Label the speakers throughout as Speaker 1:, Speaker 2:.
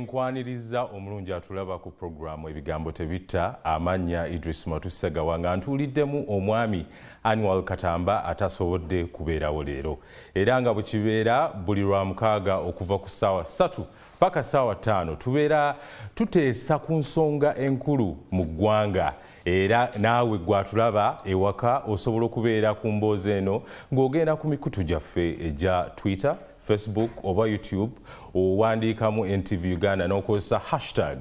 Speaker 1: nkwaniriza omulungi atulaba ku puroguramu ebigambo tebitta amannya idris matusagawa nga ntuuliddemu omwami annual katamba atasobodde kubeerawo leero. Era nga bwekibeera buli lwa mukaaga okuva ku ssaawa 3 paka ssaawa 5 tubeera tuteesa ku nsonga enkulu mu ggwanga. Era naawe gwatulaba ewaka osobola okubeera ku mboozi eno ng'ogenda ku mikutu gyaffe egya twitter facebook oba youtube owandiikamu ntv uganda n'okozesa hashtag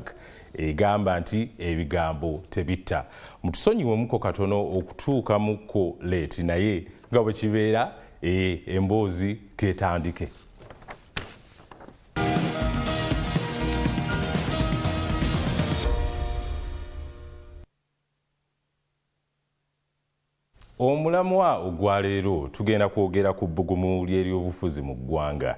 Speaker 1: egamba nti ebigambo tebitta. Mutusonyiwemuko katono okutuukamuko leeti naye nga bwe kibeera ee emboozi ketandike omulamwa ogwaleero tugenda kwogera ku bbugumu ly'eryobufuzi mu ggwanga.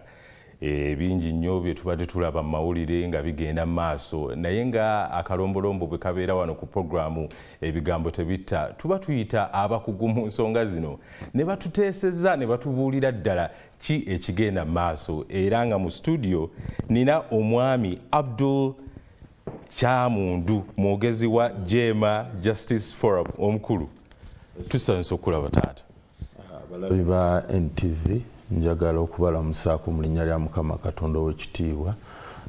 Speaker 1: Ebingi nnyo bye tubadde tulaba mu mawulire nga bigenda mu maaso. Naye nga akalombolombo bwe kabeera wano ku puroguramu ebigambo tebitta tuba tuyita abakugu mu nsonga zino. Ne batuteeseza ne batubuulira ddala ki ekigenda mu maaso. Era nga mu studio nina omwami abdul kyamundu mwogezi wa jema justice forum omukulu tusanyusa okulaba taata
Speaker 2: abalabi ba ntv njagala okubalamusaako mu linnya lya mukama katonda ow'ekitiibwa.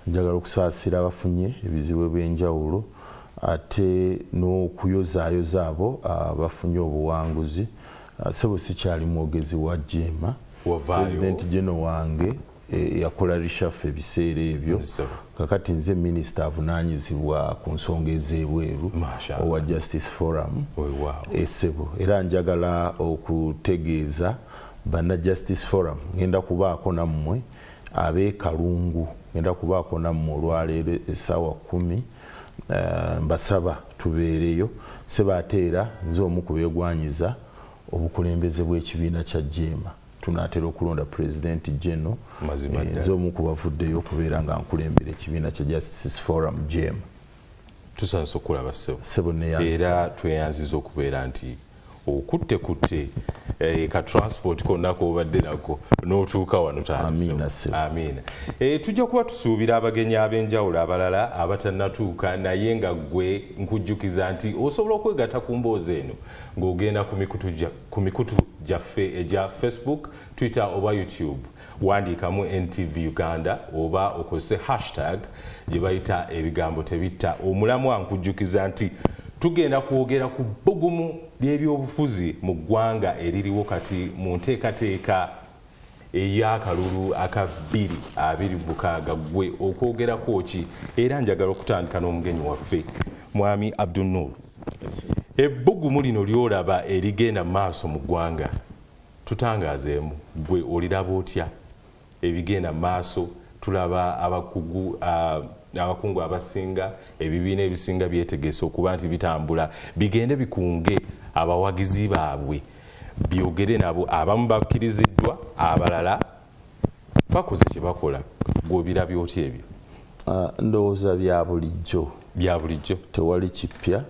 Speaker 2: Njagala okusaasira abafunye ebizibu ebyenjawulo ate n'okuyozaayoza abo abafunye obuwanguzi. Sebo sikyali mwogezi wa jema. Pulezidenti geno wange yakola rishaffe ebiseera ebyo. Kakati nze minisita avunanyizibwa ku nsonga ez'ebweru owa justice forum. Esebo era njagala okutegeeza bana justice forum. Ngenda kubaako nammwe abeekalungu. Ngenda kubaako nammwe olwaleero essaawa kumi mbasaba tubeereyo. Sebateera nze omu kubeegwanyiza obukulembeze bw'ekibiina kya jeema tunatera okulonda pulezidenti geno nze omu kubavuddeyo okubeera nga nkulembera ekibiina kya justice forum jeema
Speaker 1: tusanisa okulaba sebo. Era tweyanziza okubeera nti okutte kutte ka transport konna kobadde nako n'otuuka wano amiina tujja kuba tusuubira abagenyi ab'enjawulo abalala abatannatuuka naye nga gwe nkujjukiza nti osobola okwegatta ku mboozi eno ng'ogenda ku mikutu gyaffe egya facebook twitter oba youtube. Wandiikamu ntv uganda oba okozese hashtag gye bayita ebigambo tebitta. Omulamwa nkujjukiza nti tugenda kwogera ku bbugumu ly'ebyobufuzi mu ggwanga eririwo kati mu nteekateeka ey'akalulu aka 226 gwe okwogerako ki? Era njagala okutandika n'omugenyi waffe mwami abdunur ebbugumu lino lyolaba erigenda mu maaso mu ggwanga tutangaazeemu gwe oliraba otya? Ebigenda mu maaso tulaba abakugu uh, abakungu abasinga ebibiina ebisinga byetegese okuba nti bitambula bigende bikunge abawagizi baabwe byogere nabo abamu bakkiriziddwa abalala bakoze kye bakola. Gwobirabya otya ebyo?
Speaker 2: Ndowooza bya bulijjo.
Speaker 1: Bya bulijjo.
Speaker 2: Tewali kipya.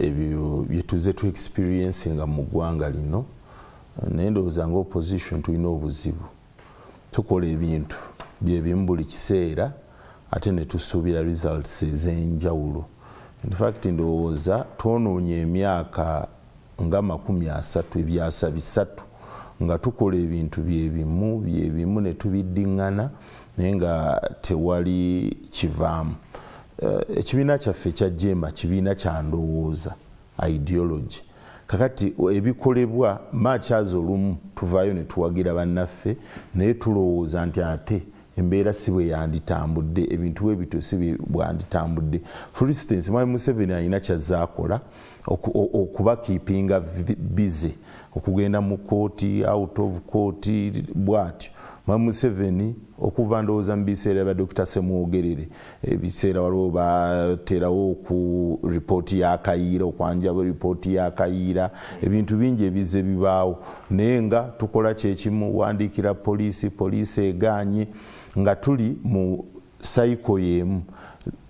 Speaker 2: Ebyo byetuze tu experiencinga mu ggwanga lino naye ndowooza nga opposition tulina obuzibu. Tukola ebintu byebimu buli kiseera ate netusuubira results ez'enjawulo. Infact ndowooza twonoonye emyaka nga makumi asatu ebyasa bisatu nga tukola ebintu byebimu byebimu netubiddiŋŋana naye nga tewali kivaamu. Ekibiina kyaffe ekya jema kibiina kyandowooza ideology. Kakati ebikolebwa makyazi olumu tuvaayo netuwagira bannaffe naye tulowooza nti ate embeera si bwe yanditambudde ebintu webito si bwanditambudde. For instance mwami museveni alina kyazaakola okubakiipinga bize okugenda mu kooti out of kooti bwatyo. Mwami museveni okuva ndowooza mu biseera bya dr semwogerere ebiseera waliwo baterawo ku ripooti y'akayiira okwanjaba ripooti y'akayiira ebintu bingi ebize bibaawo. Naye nga tukola kyekimu wandiikira poliisi poliisi eganye nga tuli mu sayiko y'emu.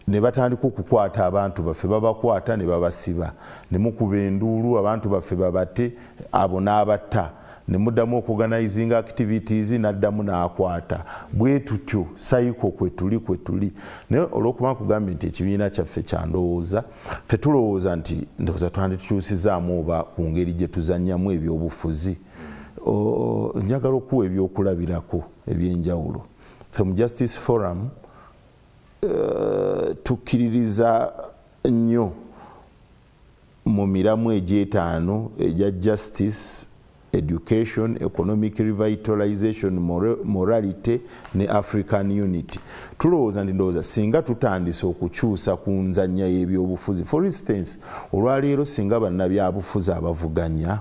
Speaker 2: Ne batandika okukwata abantu baffe babakwata ne babasiba. Ne mukuba enduulu abantu baffe babate abo n'abatta. Nemuddamu okuganizinga activities naddamu nakwata. Bwe tutyo sayiko kwetuli kwetuli naye olwokuba nkugambye nti ekibiina kyaffe kyandowooza fe tulowooza nti ndowooza twanditukyusizaamu oba ku ngeri gye tuzannyamu ebyobufuzi. Njagala okuwa ebyokulabirako ebyenjawulo mu justice forum uh, tukkiririza nnyo mu miramu egyetaano egya justice education economic revitalization morality ne african unity. Tulowooza nti ndowooza singa tutandise okukyusa ku nzanya y'ebyobufuzi. For instance olwaleero singa bannabyabufuzi abavuganya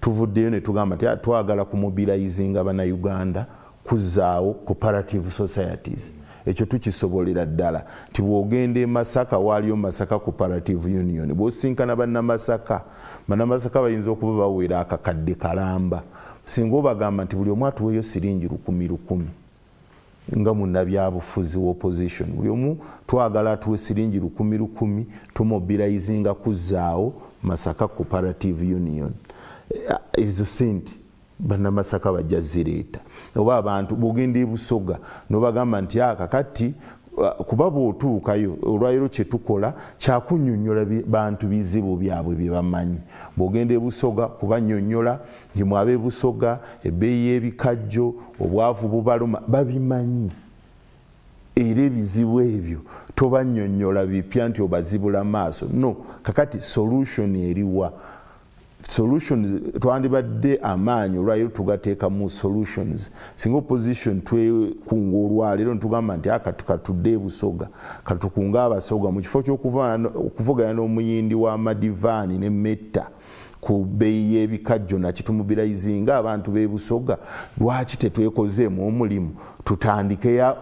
Speaker 2: tuvuddeyo ne tugamba nti twagala kumobilizinga bannauganda kuzzaawo cooperative societies. Ekyo tukisobolera ddala. Nti bwogenda emasaka waaliyo masaka cooperative union. Bwosinkana bannamasaka bannamasaka bayinza okuba bawera akakadde kalamba. Singa obagamba nti buli omu atuweeyo siringi lukumi lukumi nga munnabyabufuzi wa opposition buli omu twagala atuwe siringi lukumi lukumi tumobilizinga kuzzaawo masaka cooperative union. Eh, ezo sente bannamasaka bajja zireeta. Oba abantu bwogenda ebusoga nobagamba nti akakati uh, kuba bwotuukayo olwaliro kyetukola kyakunyonyola bantu bizibu byabwe byebamanyi bwogenda ebusoga kubanyonyola nti mwaba ebusoga ebbeeyi y'ebikajjo obwavu bubaluma babimanyi. Era ebizibu ebyo tobanyonyola bipya nti obazibula maaso. No kakati solution eriwa solutions twandibadde amaanyi olwaliro tugateeka mu solutions. Singa opposition twekunga olwaleero nitugamba nti akatukatudde ebusoga katukunga abasoga. Mu kifo kyokuvuganya n'omuyindi w'amadivaani nemetta ku bbeeyi y'ebikajjo nakitumubilaizinga abantu b'ebusoga lwaki tetwekozeemu omulimu? Tutandikeyo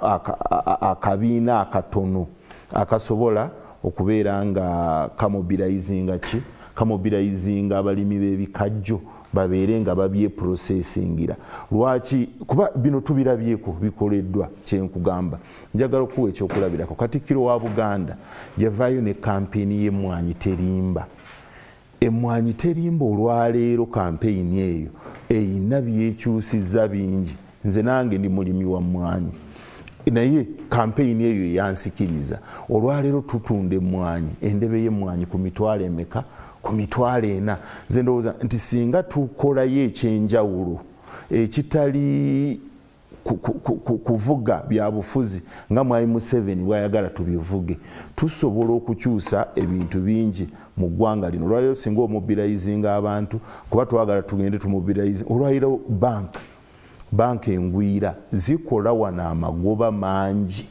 Speaker 2: akabiina akatono akasobola okubeera nga kamobilaizinga ki kamobilizinga abalimi b'ebikajjo babeere nga babyeprocesingira lwaki? Kuba bino tubirabyeko bikoleddwa kyenkugamba. Njagala okuwa ekyokulabirako. Katikkiro wa buganda yavaayo ne kampeyini y'emwanyi terimba. Emwanyi terimba olwaleero kampeyini eyo eyina byekyusiza bingi. Nze nange ndi mulimi wa mwanyi naye kampeyini eyo eyansikiriza. Olwaleero tutunda emwanyi endebe y'emwanyi ku mitwalo emeka ku mitwalo ena. Nze ndowooza nti singa tukolayo ekyenjawulo ekitali kuvuga bya bufuzi nga mwai museveni bwayagala tubivuge tusobola okukyusa ebintu bingi mu ggwanga lino. Olwaliro singa omobilizinga abantu kuba twagala tugende tumobilize olwaliro bank banka engwira zikola wano amagoba mangi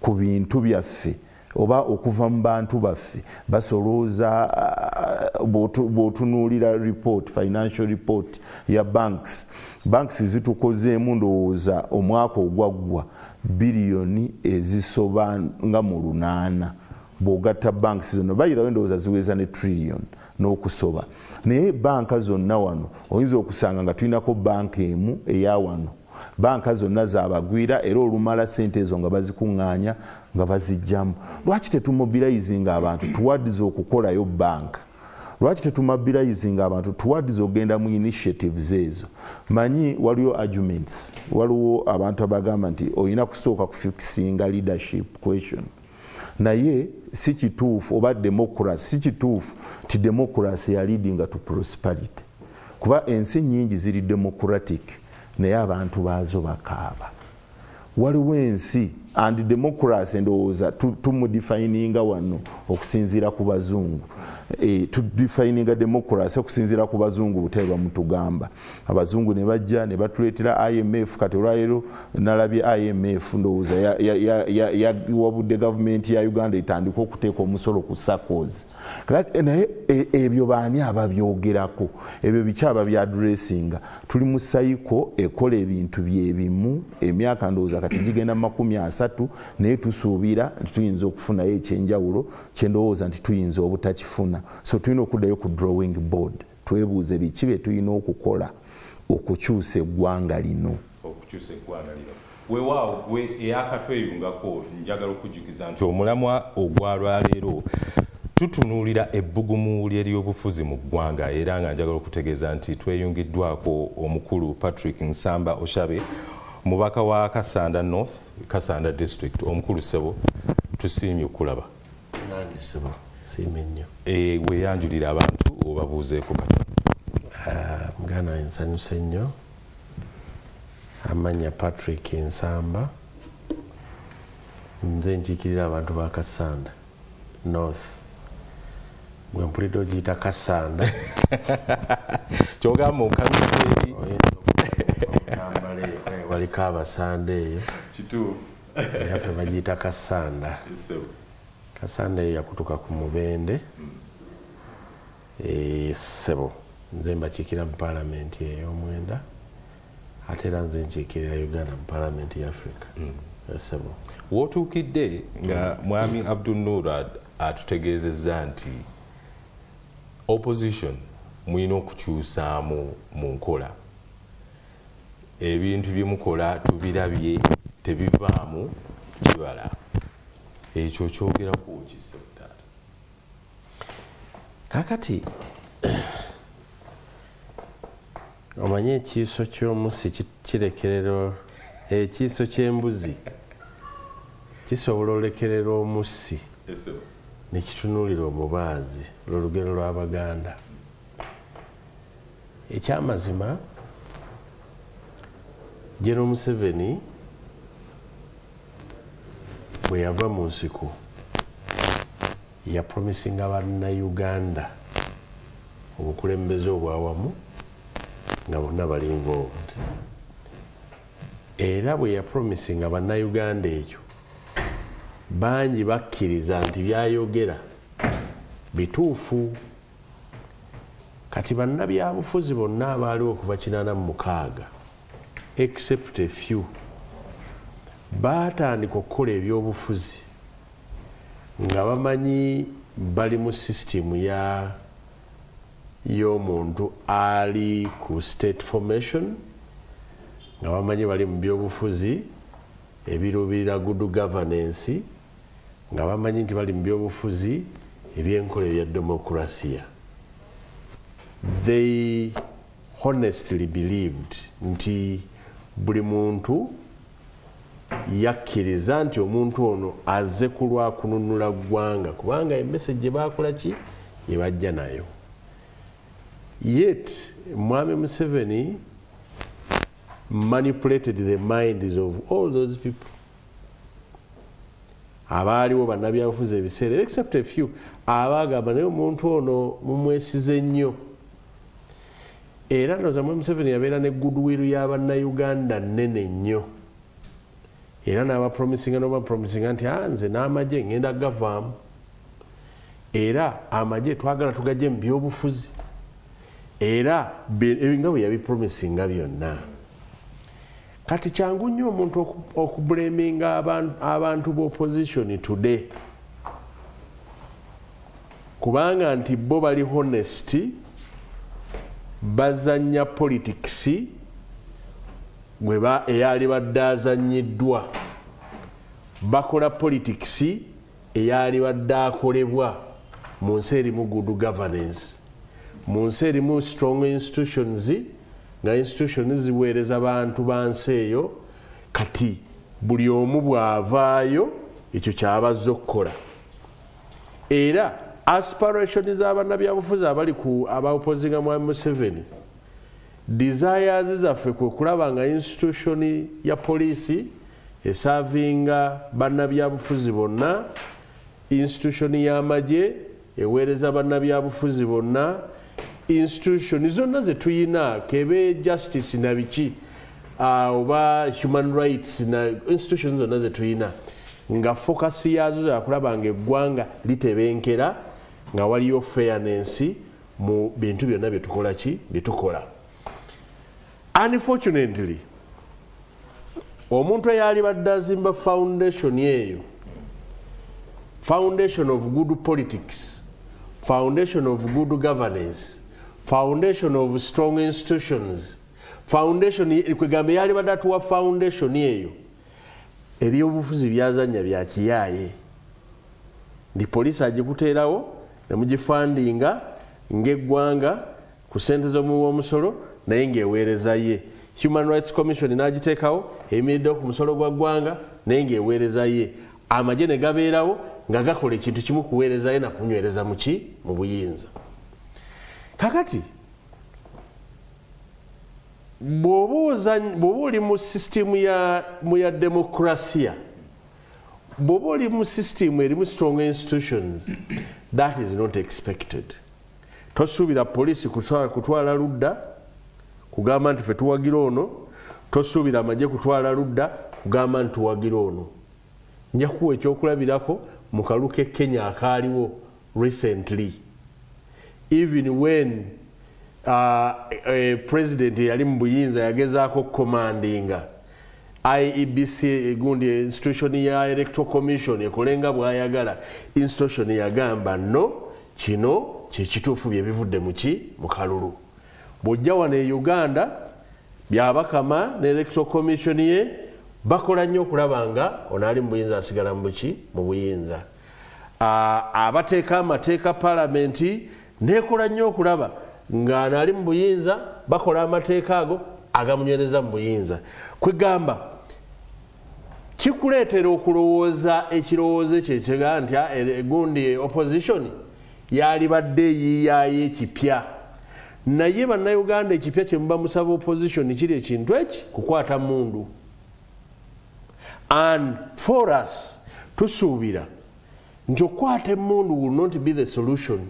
Speaker 2: ku bintu byaffe oba okuva mu bantu baffe basolooza bwotunuulira report financial report ya banks. Banks zitukozeemu ndowooza omwaka ogwaggwa biliyoni ezisoba nga mu lunaana. Bwogatta banks zonna bayirawo endowooza ziweza ne trillion n'okusoba. Naye banka zonna wano oyinza okusanga nga tulinako banka emu eya wano banka zonna zabagwira era olumala sente ezo nga bazikuŋŋaanya nga bazijjamu lwaki tetumobilizinga abantu? Tuwadiza okukolayo banka. Lwaki tetumobilizinga abantu? Tuwadiza okugenda mu initiatives ezo. Manyi waliwo arguments. Waliwo abantu abagamba nti olina kusooka kufikisinga leadership question. Naye si kituufu oba democracy si kituufu ti democracy ya leadinga to prosperity. Kuba ensi nyingi ziri democratic naye abantu baazo bakaaba. Waliwo ensi and democracy ndowooza tumudefininga wano okusinziira ku bazungu e, tudefininga democracy okusinziira ku bazungu butebe bamutugamba abazungu ne bajja ne batuleetera imf kati olwaleero nalabye imf ndowooza yawabudde gavumenti ya uganda etandika okuteeka omusolo ku sacos naye ebyo baani ababyogerako? Ebyo bikyaba byadressinga tuli mu sayiko ekola ebintu byebimu emyaka ndowooza kati gigenda mu makumi asatu naye tusuubira nti tuyinza okufunayo ekyenjawulo kyendowooza nti tuyinza obutakifuna so tulina okuddayo ku drawing board. Twebuuze biki bye tulina okukola okukyusa eggwanga lino.
Speaker 1: Okukyusa eggwanga lino. Wewaawo gwe eyakatweyungako njagala okujjukiza nti omulamwa ogwalwaleero tutunuulira ebbugumu lyeryobufuzi mu ggwanga era nga njagala okutegeeza nti tweyungiddwako omukulu patrick nsamba oshabe mubaka wa kasanda north kasanda district omukulu sebo tusiimye okulaba e, weyanjulira abantu obabuuzeeko katono
Speaker 3: ah, muganda ensanyuse nnyo. Amanya patrick nsamba nze nkiikirira abantu ba kasanda north. Gwe mpulidde ogiyita kasanda.
Speaker 1: Kyogamba onkamiseeri
Speaker 3: waliko abasanda eyo. Yaffe bagiyita kasanda kasanda eyo yakutuka ku mubende sebo nze mbakiikira mu paalamenti ey'omwenda ate era nze nkiikirira uganda mu paalamenti y'africa mm. sebo
Speaker 1: wootuukidde nga mwami abdul nur atutegeezezza nti opposition mulina okukyusaamu mu nkola. Ebintu byemukola tubirabye tebivaamu kibala ekyo kyogeraku kisetaata
Speaker 3: kakati omanye ekiiso ky'omusi kirekerero ekiiso ky'embuzi? Kisobola olekerera omusi nekitunuulira omubaazi lwolugero lw'abaganda ekyamazima general museveni bwe yava mu nsiko yapromisinga bannauganda obukulembeze obwawamu nga bonna bali involved. Era bwe yapromisinga bannauganda ekyo bangi bakkiriza nti byayogera bituufu. Kati bannabyabufuzi bonna abaaliwo okuva 86 except a few baatandika okukola ebyobufuzi nga bamanyi bali mu sisitimu ya y'omuntu ali ku state formation nga bamanyi bali mu byobufuzi ebirubirira good governance nga bamanyi nti bali mu byobufuzi ebyenkola ebya demokrasiya they honestly believed nti buli muntu yakkiriza nti omuntu ono aze ku lwakununula ggwanga kubanga emesage gye bakola ki? Yebajja nayo. Yet mwami museveni manipulated the minds of all those people. Abaaliwo bannabyabufuzi ebiseera except a few abagamba naye omuntu ono mumwesize nnyo. Era ndoza mu museveni yabeera ne goodwill y'abannayuganda nene nnyo era n'abapromisinga nobapromisinga nti anze ah, n'amagye ngenda gavaamu era amagye twagala tugajje mu byobufuzi era nga bwe yabipromisinga byonna kati kyangu nnyo omuntu okubuleminga abantu b'opposition today. Kubanga nti bo bali honesty bazanya politikisi eyali badde azanyiddwa bakola politikisi eyali badde akolebwa mu nsi erimu good governance mu nsi erimu strong institutions nga institutions ziweereza bantu ba nsi eyo. Kati buli omu bwavaayo ekyo kyabazza okukola. Era aspiration z'abannabyabufuzi abali ku abaopozinga mwami museveni desires zaffe kwe kulaba nga institution ya poliisi esavinga bannabyabufuzi bonna institution y'amagye eweereza bannabyabufuzi bonna institution zonna zetuyina kebe justice na biki oba human rights na institution zonna zetuyina nga fokasi yazo zakulaba nga eggwanga litebenkera nga waliyo fairness mu bintu byonna byetukola ki byetukola unfortunately omuntu eyali badde azimba foundation eyo foundation of good politics foundation of good governance foundation of strong institutions foundation kwegamba eyali badde atuwa foundation eyo ebyobufuzi byazanya byakiyaaye ndi poliisi agikuteerawo nemugifandinga ngaeggwanga ku sente z'omuwomusolo naye ngaeweereza ye. Human rights commission n'agiteekawo eyimiriddewo ku musolo gwa ggwanga naye ngaeweereza ye. Amagye ne gabeerawo nga gakola ekintu kimu kuweerezayo nakunywereza muki mu buyinza. Kakati bw'oba oli mu sisitimu ya demokrasiya bw'oba oli mu sisitimu erimu strong institutions that is not expected. Tosuubira poliisi kutwala ludda kugamba nti fe tuwagira ono tosuubira amagye kutwala ludda kugamba nti tuwagira ono. Njakuwa ekyokulabirako mu kaluka ekenya akaaliwo recently. Even when uh, uh, president yali mu buyinza yagezaako commandinga iebc gundi institution ya electoral commission ekolenga bwayagala institution yagamba no kino kyekituufu byebivudde muki mu kalulu bwojja wano e uganda byabakama ne electoral commission ye bakola nnyo okulaba nga ono ali mu buyinza asigala mu buki mu buyinza. Abateeka amateeka palamenti nekola nnyo okulaba nga naali mu buyinza bakola amateeka ago agamunywereza mu buyinza. Kwegamba kikuleetera okulowooza ekirowoozo kyekiga nti gundi opposition yalibadde eyiyayo ekipya naye bannayuganda ekipya kyemuba musaba opposition kiri ekintu eki? Kukwata mundu. And for us tusuubira nti okwata emundu will not be the solution.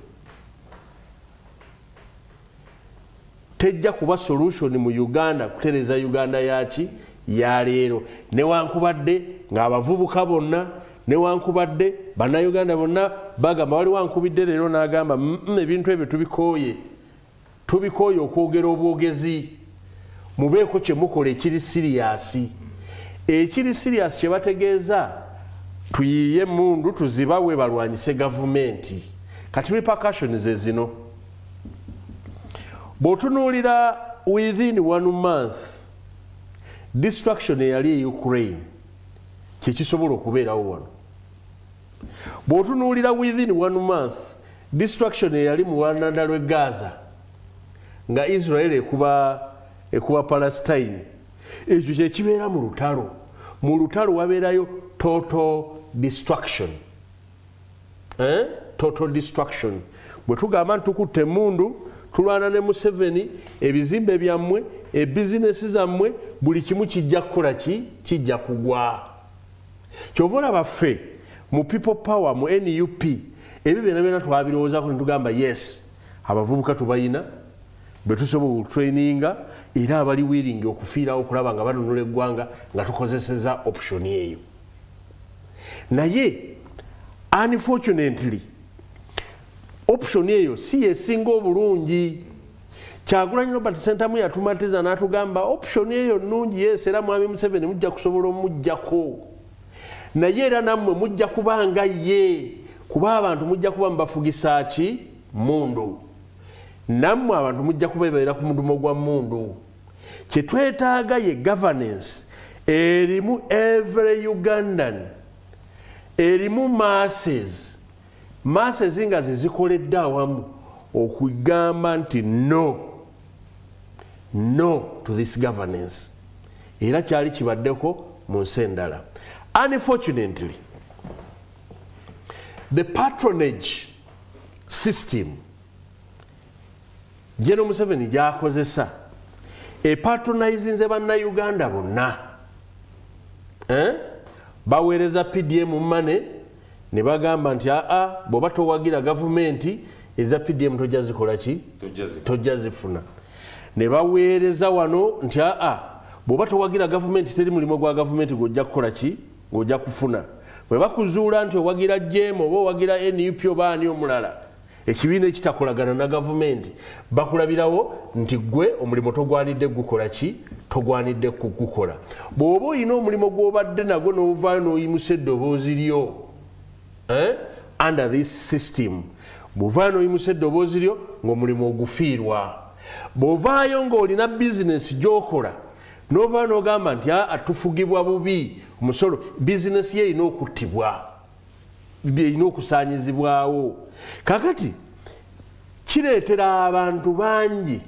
Speaker 3: Tejja kuba solution mu uganda kutereza uganda yaki yaleero newankubadde ngaabavubuka bonna newankubadde bannayuganda bonna bagamba wali wankubidde leero nagamba ebintu ebyo tubikooye tubikooye okwogera obwogezi. Mubeeko kyemukola ekiri siriyasi ekiri siriyasi kyebategeeza tuyiye emundu tuzibawe balwanyise gavumenti. Kati repercussion ze zino bw'otunuulira within one month destruction eyali e ukraine. Kyekisobola okubeerawo wano. Bw'otunuulira within one month destruction eyali mu lwananda lwe gaza nga israel ekuba ekuba palestine. Ekyo kyekibeera mu lutalo. Mu lutalo wabeerayo total destruction. Eh? total destruction. Bwe tugamba nti tukutte emundu tulwana ne museveni ebizimbe byammwe ebizinesi zammwe buli kimu kijja kukola ki? Kijja kugwa. Kyova olaba ffe mu people power mu nup ebyo byona byona twabirowoozako netugamba yes abavubuka tubayina betusobola okutraininga era abali wiringi okufiirawo okulaba nga banunula eggwanga nga tukozeseza optioni eyo. Naye unfortunately optioni eyo si yesinga obulungi. Kyagulanyi robert sentamu yatumatiza n'atugamba optioni eyo nungi yes era mwami museveni mujja kusobola omugjako. Naye era nammwe mujja kubanga ye. Kuba abantu mujja kuba mubafugisa ki? Mundu nammwe abantu mujja kubeebeera ku mudumo gwa mundu kyetwetaaga ye governance erimu every ugandan erimu masses. Masses nga zezikoledde awamu okugamba nti no no to this governance. Era kyali kibaddeko mu nsi endala. Unfortunately the patronage system geno museveni gyakozesa. Epatronizinze bannayuganda bonna. Eh? baweereza pdm mane ne bagamba nti aa bw'oba towagira gavumenti eza pdm tojja zikola ki? Tojja zifuna ne baweereza wano nti aa bw'oba towagira gavumenti teri mulimo gwa gavumenti gwojja kukola ki? Ng'ojja kufuna. Bwe bakuzuula nti owagira jemu oba owagira nup oba ani omulala ekibiina ekitakolagana na gavumenti. Bakulabirawo nti gwe omulimu togwanidde gukola ki? Togwanidde kugukola bw'oba olina omulimu gw'obadde nagwo n'ovaayo n'oyimusa eddoboozi lyo eh? under this system bw'ovaayo n'oyimusa eddoboozi lyo ng'omulimu ogufiirwa. Bw'ovaayo ng'olina bizinesi gy'okola n'ovaayo n'ogamba nti aa tufugibwa bubi omusolo bizinesi ye erina okuttibwa birina okusanyizibwawo. Kakati kireetera abantu bangi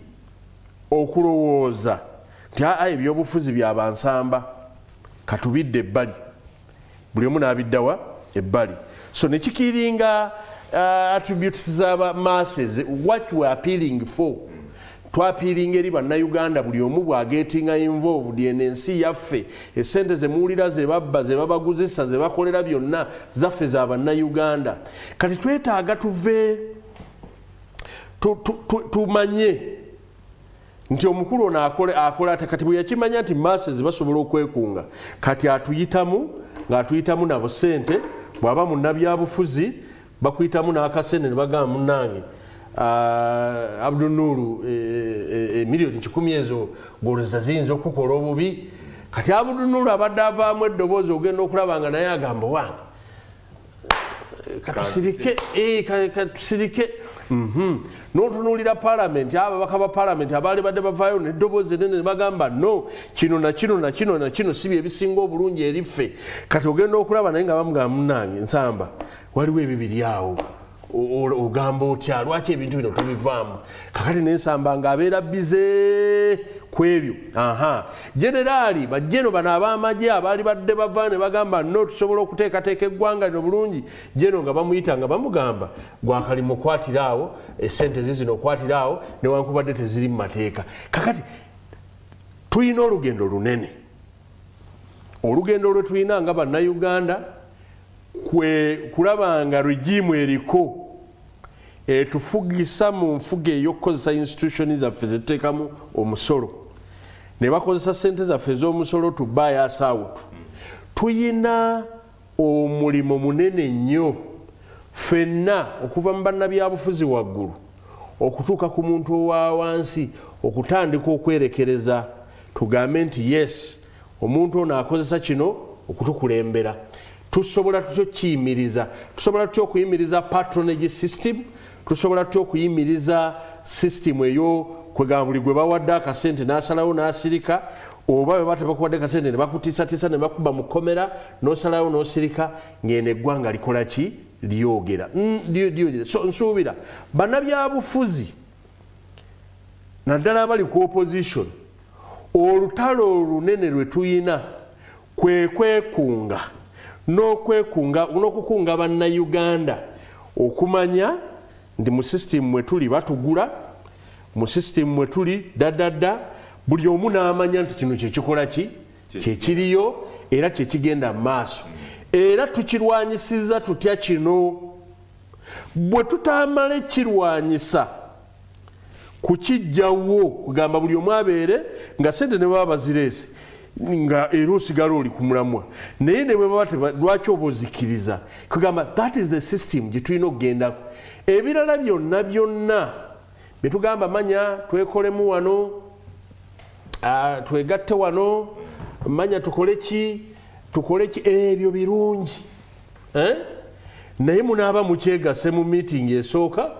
Speaker 3: okulowooza nti aa ebyobufuzi byabansamba katubidde ebbali. Buli omu n'abiddawa ebbali. So nekikiringa uh, attributes zaba masses what we appealing for twapiiringa eri bannayuganda buli omu bwagetinga involved eno ensi yaffe. Esente zemuwulira zebabba zebabaguzisa zebakolera byonna zaffe za bannayuganda. Kati twetaaga tuve tumanye nti omukulu ono akola kati bwe yakimanya nti masses basobola okwekunga kati atuyitamu ng'atuyitamu nabo sente bwaba munnabyabufuzi bakuyitamu n'akasente ne bagamba munange uh, abdunuru emiliyoni e, e, kikumi ezo goleza ziyinza okukola obubi. Kati abdunuru abadde avaamu eddoboozi ogenda okulaba nga naye agamba wange katusirike katusirike mhm. notunulira palamenti ababaka ba palamenti abaali badde bavaayo neddoboozi enene ne bagamba no kino nakino nakino nakino si byebisinga obulungi eriffe kati ogenda okulaba naye nga bamugamba munange nsamba waliwo ebibiri awo ogamba otya? Lwaki ebintu bino tubivaamu? Kakati nensamba nga abeera bize ku ebyo. Aha. Generaali bajeno bano abamagye abaali badde bava ne bagamba no tusobola okuteekateeka eggwanga lino bulungi. Jeno nga bamuyita nga bamugamba gwakalimu okwatira awo esente zizino okwatira awo newankubadde teziri mu mateeka. Kakati tulina olugendo lunene. Olugendo lwe tulina nga bannayuganda kwe kulaba nga regimu eriko etufugisa mu nfuga ey'okukozesa institutioni zaffe zetuteekamu omusolo. Ne bakozesa sente zaffe ez'omusolo tu bias out. Tuyina omulimu munene nnyo ffenna okuva mu bannabyabufuzi waggulu okutuuka ku muntu owa wansi okutandika okwerekereza. Tugambe nti yes omuntu ono akozesa kino okutukulembera. Tusobola tutya okiyimiriza tusobola tutya okuyimiriza patronage system tusobola tutya okuyimiriza system eyo kwegamba buli gwe bawadde akasente nasalawo nasirika oba bwe batebakuwadde kasente nebakutiisatiisa nebakuba mukomera nosalawo nosirika ngeno eggwanga likolaki lyogera. Mm, so nsuubira bannabyabufuzi naddala abali ku opposition olutalo olunene lwe tuyina kwekwekunga n'okwekunga n'okukunga bannayuganda okumanya nti mu sisitimu mwe tuli batugula mu sisitimu mwe tuli daddadda buli omu n'amanya nti kino kyekikola ki? Kyekiriyo era kyekigenda mu maaso. Era tukirwanyisiza tutya kino? Bwe tutamala ekirwanyisa kukijjawo kugamba buli omu abeere nga sente ne baba bazireese nga era osigala oli ku mulamwa. Naye ne bwebaba lwaki oba ozikiriza kugamba that is the system gye tulina okugendako ebirala byonna byonna byetugamba manya twekolemu wano twegatte wano manya tukole ki tukole ki ebyo birungi naye munaaba mukyegase mu miitingi esooka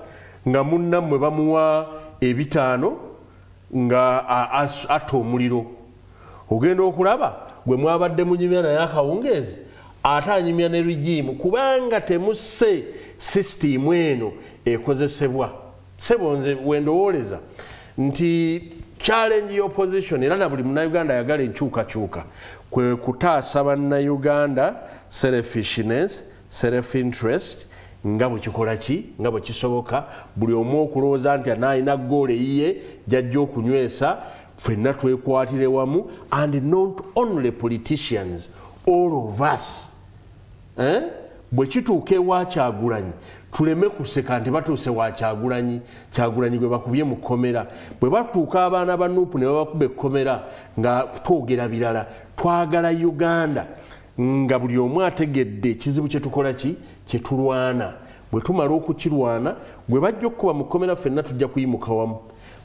Speaker 3: nga munnammwe bamuwa ebitaano nga atta omuliro. Ogenda okulaba gwe mwabadde munyumya naye akawungeezi ate anyumya ne rigimu kubanga temusse sisitimu eno ekozesebwa sebonze wendowooleza nti challenge y'opposition era na buli munnayuganda ayagala enkyukakyuka kwe kutaasa bannayuganda selfishness self interest nga bwekikola ki nga bwekisoboka buli omu okulowooza nti anaalina goolo eyiye jajja okunywesa ffenna twekwatire wamu and not only politicians all of us? Bwe kituuka ewa kyagulanyi tuleme kuseka nti batuuse wa kyagulanyi kyagulanyi gwe bakubye mu kkomera. Bwe batuuka abaana ba nuupu ne babakuba ekkomera nga twogera birala twagala uganda. Nga buli omu ategedde ekizibu kyetukola ki? Kyetulwana bwe tumala okukirwana gwe bajja okukuba mu kkomera ffenna tujja kuyimuka wamu.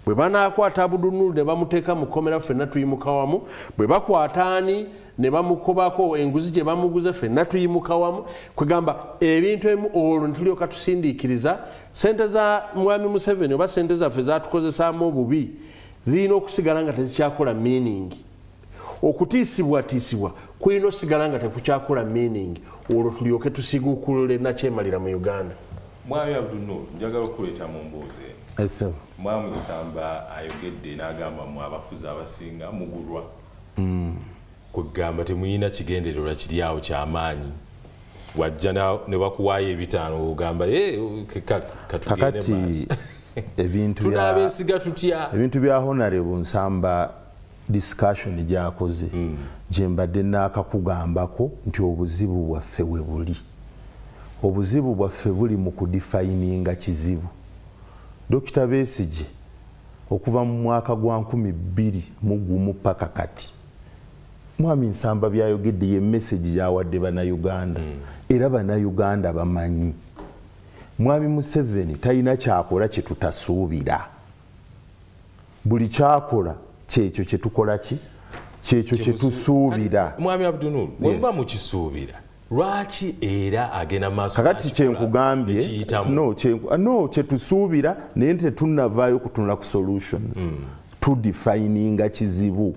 Speaker 3: Bwe banakwata abudunulu ne bamuteeka mu kkomera ffenna tuyimuka wamu. Bwe bakwata ani ne bamukobako enguzi gye bamuguze ffenna tuyimuka wamu kwegamba ebintu ebimu olwo netulyoka tusindiikiriza sente za mwami museveni oba sente zaffe zatukozesaamu obubi zirina okusigala nga tezikyakola miiningi okutiisibwatiisibwa kulina osigala nga tekukyakola meaning. Olwo tulyoke tusiguukulule nakyemalira mu uganda.
Speaker 1: Mwami abdunur njagala okuleeta mu mbuuzi mwami nsamba ayogedde n'agamba mu abafuzi abasinga mugulwa. Mm. Kwegamba temulina kigendererwa kiri awo kyamaanyi. Wajja ne bakuwaayo ebitaano ogamba
Speaker 2: kakati
Speaker 1: tutya?
Speaker 2: ebintu bya honorable nsamba discussion gyakoze mm. gyembadde naakakugambako nti obuzibu bwaffe we buli. Obuzibu bwaffe buli mu kudifayininga kizibu. Dokita besige okuva mu mwaka gwa 2 paka kati mwami nsamba byayogedde ye message gyawadde bannayuganda. Mm. era bannayuganda bamanyi. Mwami museveni talina kyakola kyetutasuubira buli kyakola kyekyo kyetukola ki? Kyekyo kyetusuubira
Speaker 1: mwami abdunur weba mukisuubira lwaki era agenda maaso
Speaker 2: kakati kyenkugambye no kyetusuubira naye tetunavaayo kutunula ku solutions. Mm. tudefininga kizibu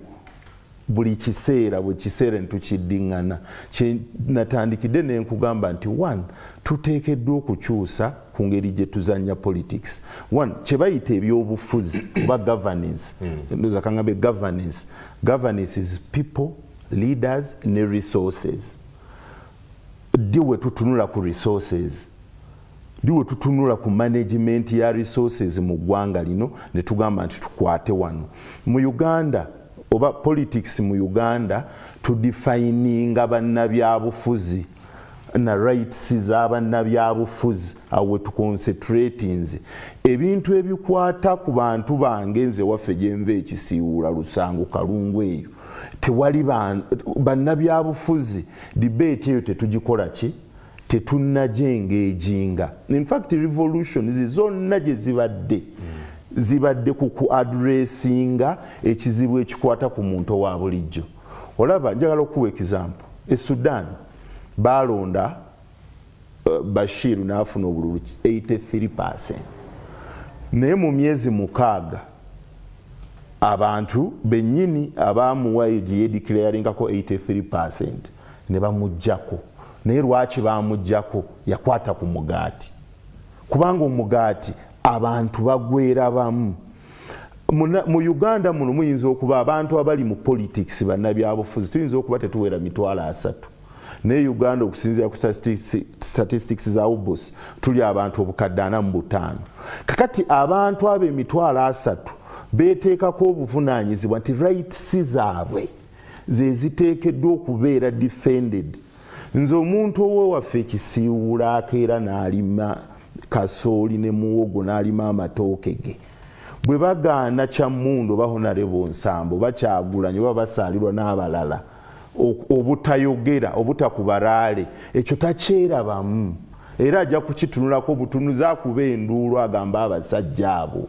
Speaker 2: buli kiseera bwe kiseera netukiddiŋŋana kyenatandikidde nenkugamba nti one tuteekeddwa okukyusa ku ngeri gye tuzanya politics. One kyebayita ebyobufuzi oba governance. Hmm. ndoza kaŋambe governance. Governance is people leaders ne resources. Ddi we tutunula ku resources? Ddi we tutunula ku management ya resources mu ggwanga lino? Ne tugamba nti tukwate wano. Mu uganda oba politics mu uganda tudefininga bannabyabufuzi na rights z'abannabyabufuzi awo wetuconcentratinze ebintu ebikwata ku bantu bange nze waffe gyenva ekisiiwula lusango kalungu eyo tewali bannabyabufuzi dibeeti eyo tetugikola ki? Tetunnagyengejinga infact revolutions zonna gye zibadde. mm. Zibadde ku kuadressinga ekizibu ekikwata ku muntu owa bulijjo. Olaba njagala okuwa ekizampu e sudan balonda uh, bashiru nafuna obululu 83 naye mu myezi mukaaga abantu benyini abamuwayo gyeyedikiraringako 83 ne bamugjako. Naye lwaki bamugjako yakwata ku mugaati. Kubanga omugaati abantu bagwera bamu. Mu uganda muno muyinza okuba abantu abali mu politics bannabyabufuzi tuyinza okuba tetuwera mitwalo asatu. Naye uganda okusinzira ku statistics za ubos tuli abantu obukadde ana mu butaano. Kakati abantu abo emitwalo asatu beteekako obuvunanyizibwa nti rights zaabwe zeziteekeddwa okubeera defended. Nze omuntu owewaffe ekisiiwula akeera n'alima kasooli ne muwogo n'alima amatooke ge. Bwe bagaana kyammundu oba honarebo nsambo bakyagulanye oba basaalirwa n'abalala obutayogera obutakubalaale ekyo takyerabamu. Era ajja kukitunulako obutunuzi akuba enduulu agamba abasajja abo.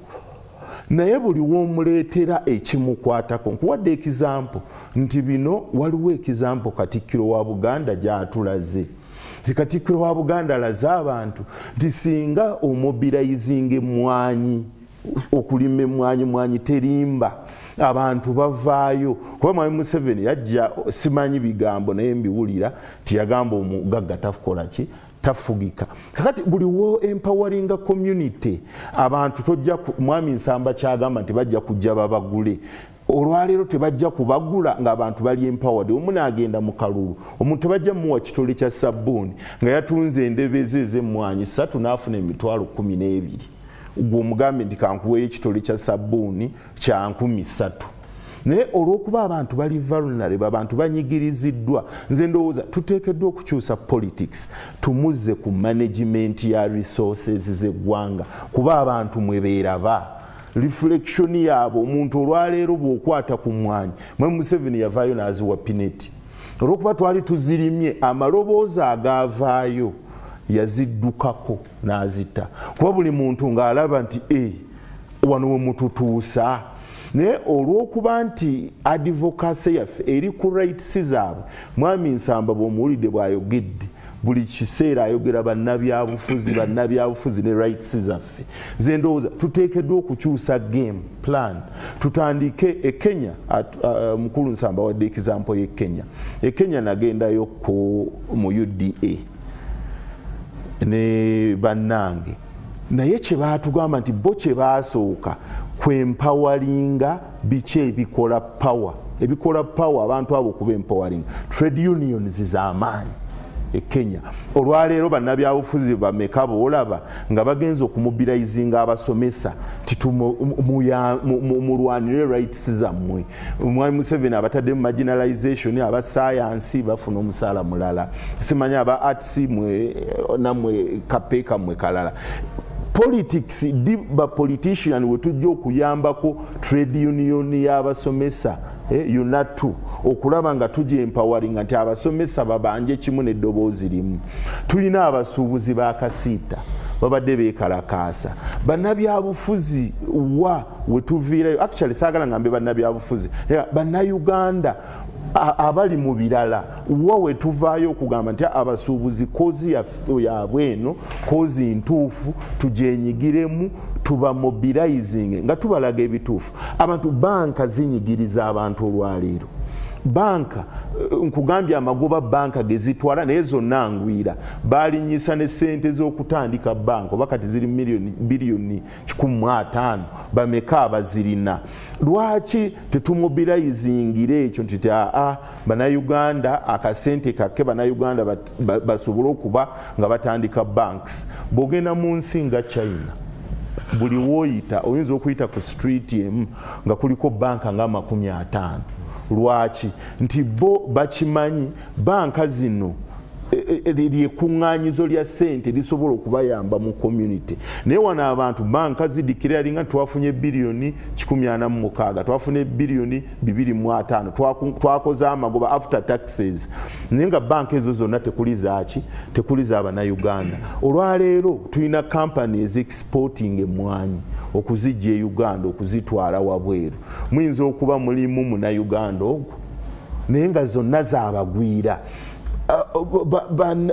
Speaker 2: Naye buli womuleetera ekimukwatako nkuwadde ekizampo nti bino waliwo ekizampo katikkiro wa buganda gyatulaze katikkiro wa buganda alaze abantu nti singa omobilizinga emwanyi okulima emwanyi mwanyi terimba abantu bavaayo. Kuba mwami museveni yajja simanyi bigambo naye mbiwulira tiyagamba omugagga takola ki? Tafugika. Kakati buli wo empoweringa community abantu tojja mwami nsamba kyagamba nti bajja kujja babagule olwaleero tebajja kubagula ngaabantu bali empowered. Omu naagenda mu kalulu omuntu tebajja muwa kitole kya sabbuuni nga yatunze endebeze ezemwanyi satu naafuna emitwalo kumi n'ebiri. Gwe omugambe nti kankuweyo ekitole kya sabbuuni kya nkumi satu naye olwokuba abantu bali vulnerable abantu banyigiriziddwa nze ndowooza tuteekeddwa okukyusa politics tumuzze ku management ya resources zeggwanga kuba abantu mwebeeraba reflection yaabwe. Omuntu olwaleero bwokwata ku mwanyi mwe museveni yavaayo n'aziwa pineti olwokuba twali tuzirimye amaloboozi agaavaayo yaziddukako n'azita kuba buli muntu ng'alaba nti e wano we mututuusa. Naye olw'okuba nti adivokase yaffe eri ku rights zaabwe mwami nsamba bw'omuwulidde bw'ayogedde buli kiseera ayogera bannabyabufuzi bannabyabufuzi ne rights zaffe. Ze ndowooza tuteekeddwa okukyusa game plan. Tutandike ekenya uh, mukulu nsamba wadde example yekenya ekenya nagendayo mu uda ne bannange. Naye kyebatugamba nti bo kyebasooka kwempawalinga biki ebikola power? Ebikola power abantu abo okuba empawalinga trade unions zamaanyi ekenya olwaleero bannabyabufuzi bameka boolaba nga bagenza okumubilizinga abasomesa timulwanire rights zammwe. Mwami museveni abatadde mu marginalization aba sayansi bafuna omusaala mulala. Simanyi aba arts mwe namwe kapeeka mmwe kalala. Politics di bapolitician wetujja okuyambako trade union y'abasomesa eh, unatu okulaba nga tujja empawaringa nti abasomesa babanje kimu neddoboozi limu. Tulina abasuubuzi bakasiita babadde bekalakaasa bannabyabufuzi wa wetuviirayo actually saagala ngambe bannabyabufuzi bannayuganda abali mu birala wa wetuvaayo okugamba nti abasuubuzi kozi yabwe eno kozi ntuufu tugenyigiremu tuba mobilizing nga tubalaga ebituufu. Abantu banka zinyigiriza abantu olwaleero. Banka eh, nkugambye amagoba banka gezitwala naye zonna ngwira. Balinyisa ne sente z'okutandika banka oba kati ziri biliyoni 15 bameka abazirina? Lwaki tetumobilizingire ekyo nti aa bannayuganda akasente kakke bannayuganda basobole okuba nga batandika banks. Bwogenda mu nsi nga china buli woyita oyinza okuyita ku street emu nga kuliko banka nga 50 lwaki? Nti bo bakimanyi banka zino lyekuŋŋanyizo lya ssente lisobola okubayamba mu community. Naye wano abantu banka zidikiralinga twafunye biliyoni 46 twafune biliyoni 25 twakoze amagoba after taxes. Naye nga banka ezo zonna tekuli zaki tekuli zabanauganda olwaleero tulina kampany ezexporting emwanyi okuzijja e uganda okuzitwala wabweru. Muyinza okuba mulimu munauganda ogwo? Naye nga zonna zabagwira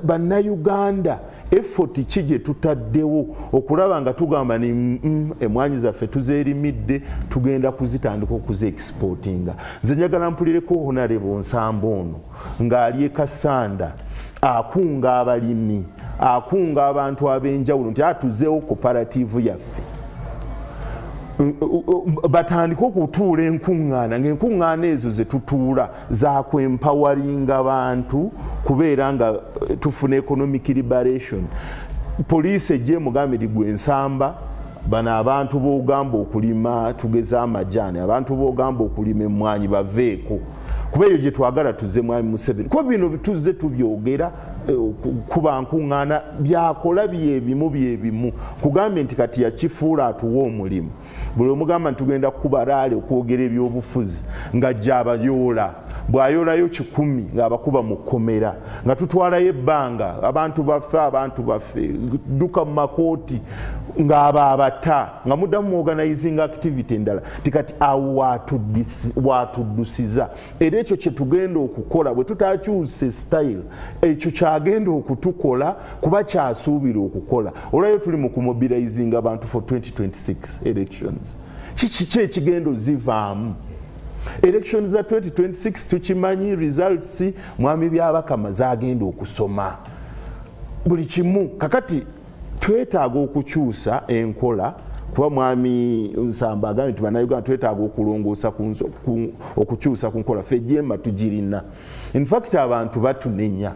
Speaker 2: bannayuganda effort ki gye tutaddewo? Okulaba nga tugamba ni mm, emwanyi zaffe tuzeerimidde tugenda kuzitandika okuziexportinga nze njagala mpulireko honarebo nsamba ono ng'ali ekasanda akunga abalimi akunga abantu ab'enjawulo nti atuzeewo koparativu yaffe batandike okutuula enkuŋŋaana ngaenkuŋŋaana ezo zetutuula zakwempawalinga bantu kubeera nga eh, tufuna economic liberation. Poliisi ejja emugambe ti gwe ensamba bano abantu bogamba okulima tugeza amajaani abantu bogamba okulima emwanyi baveeko. Kuba eyo gyetwagala tuze mwami museveni. Kuba bino tuze tubyogera eh, kuba nkuŋŋaana byakola byebimu byebimu. Kugambye nti kati yakifuula atuwa omulimu buli omugamba ntitugenda kubalaale okwogera ebyobufuzi nga jja abayoola bw'ayoolayo kikumi ng'abakuba mu kkomera nga tutwalayo ebbanga abantu baffe abantu baffe dduka mu makooti ng'aba abata nga muddamu mu organizing activity endala tikati awo watuddusiza era ekyo kyetugenda okukola bwe tutakyuse style ekyo kyagenda okutukola kuba kyasuubira okukola. Olwayo tuli mu kumobilizing abantu for 2026 elections. Kikiki ekigenda ozivaamu? Election za 2026 tukimanyi results mwami byabakama zagenda okusoma. Buli kimu kakati twetaaga okukyusa enkola kuba mwami nsamba agambye nti bannayuganda twetaaga okulongoosa okukyusa ku nkola fejemba tugirina. Infact abantu batunenya.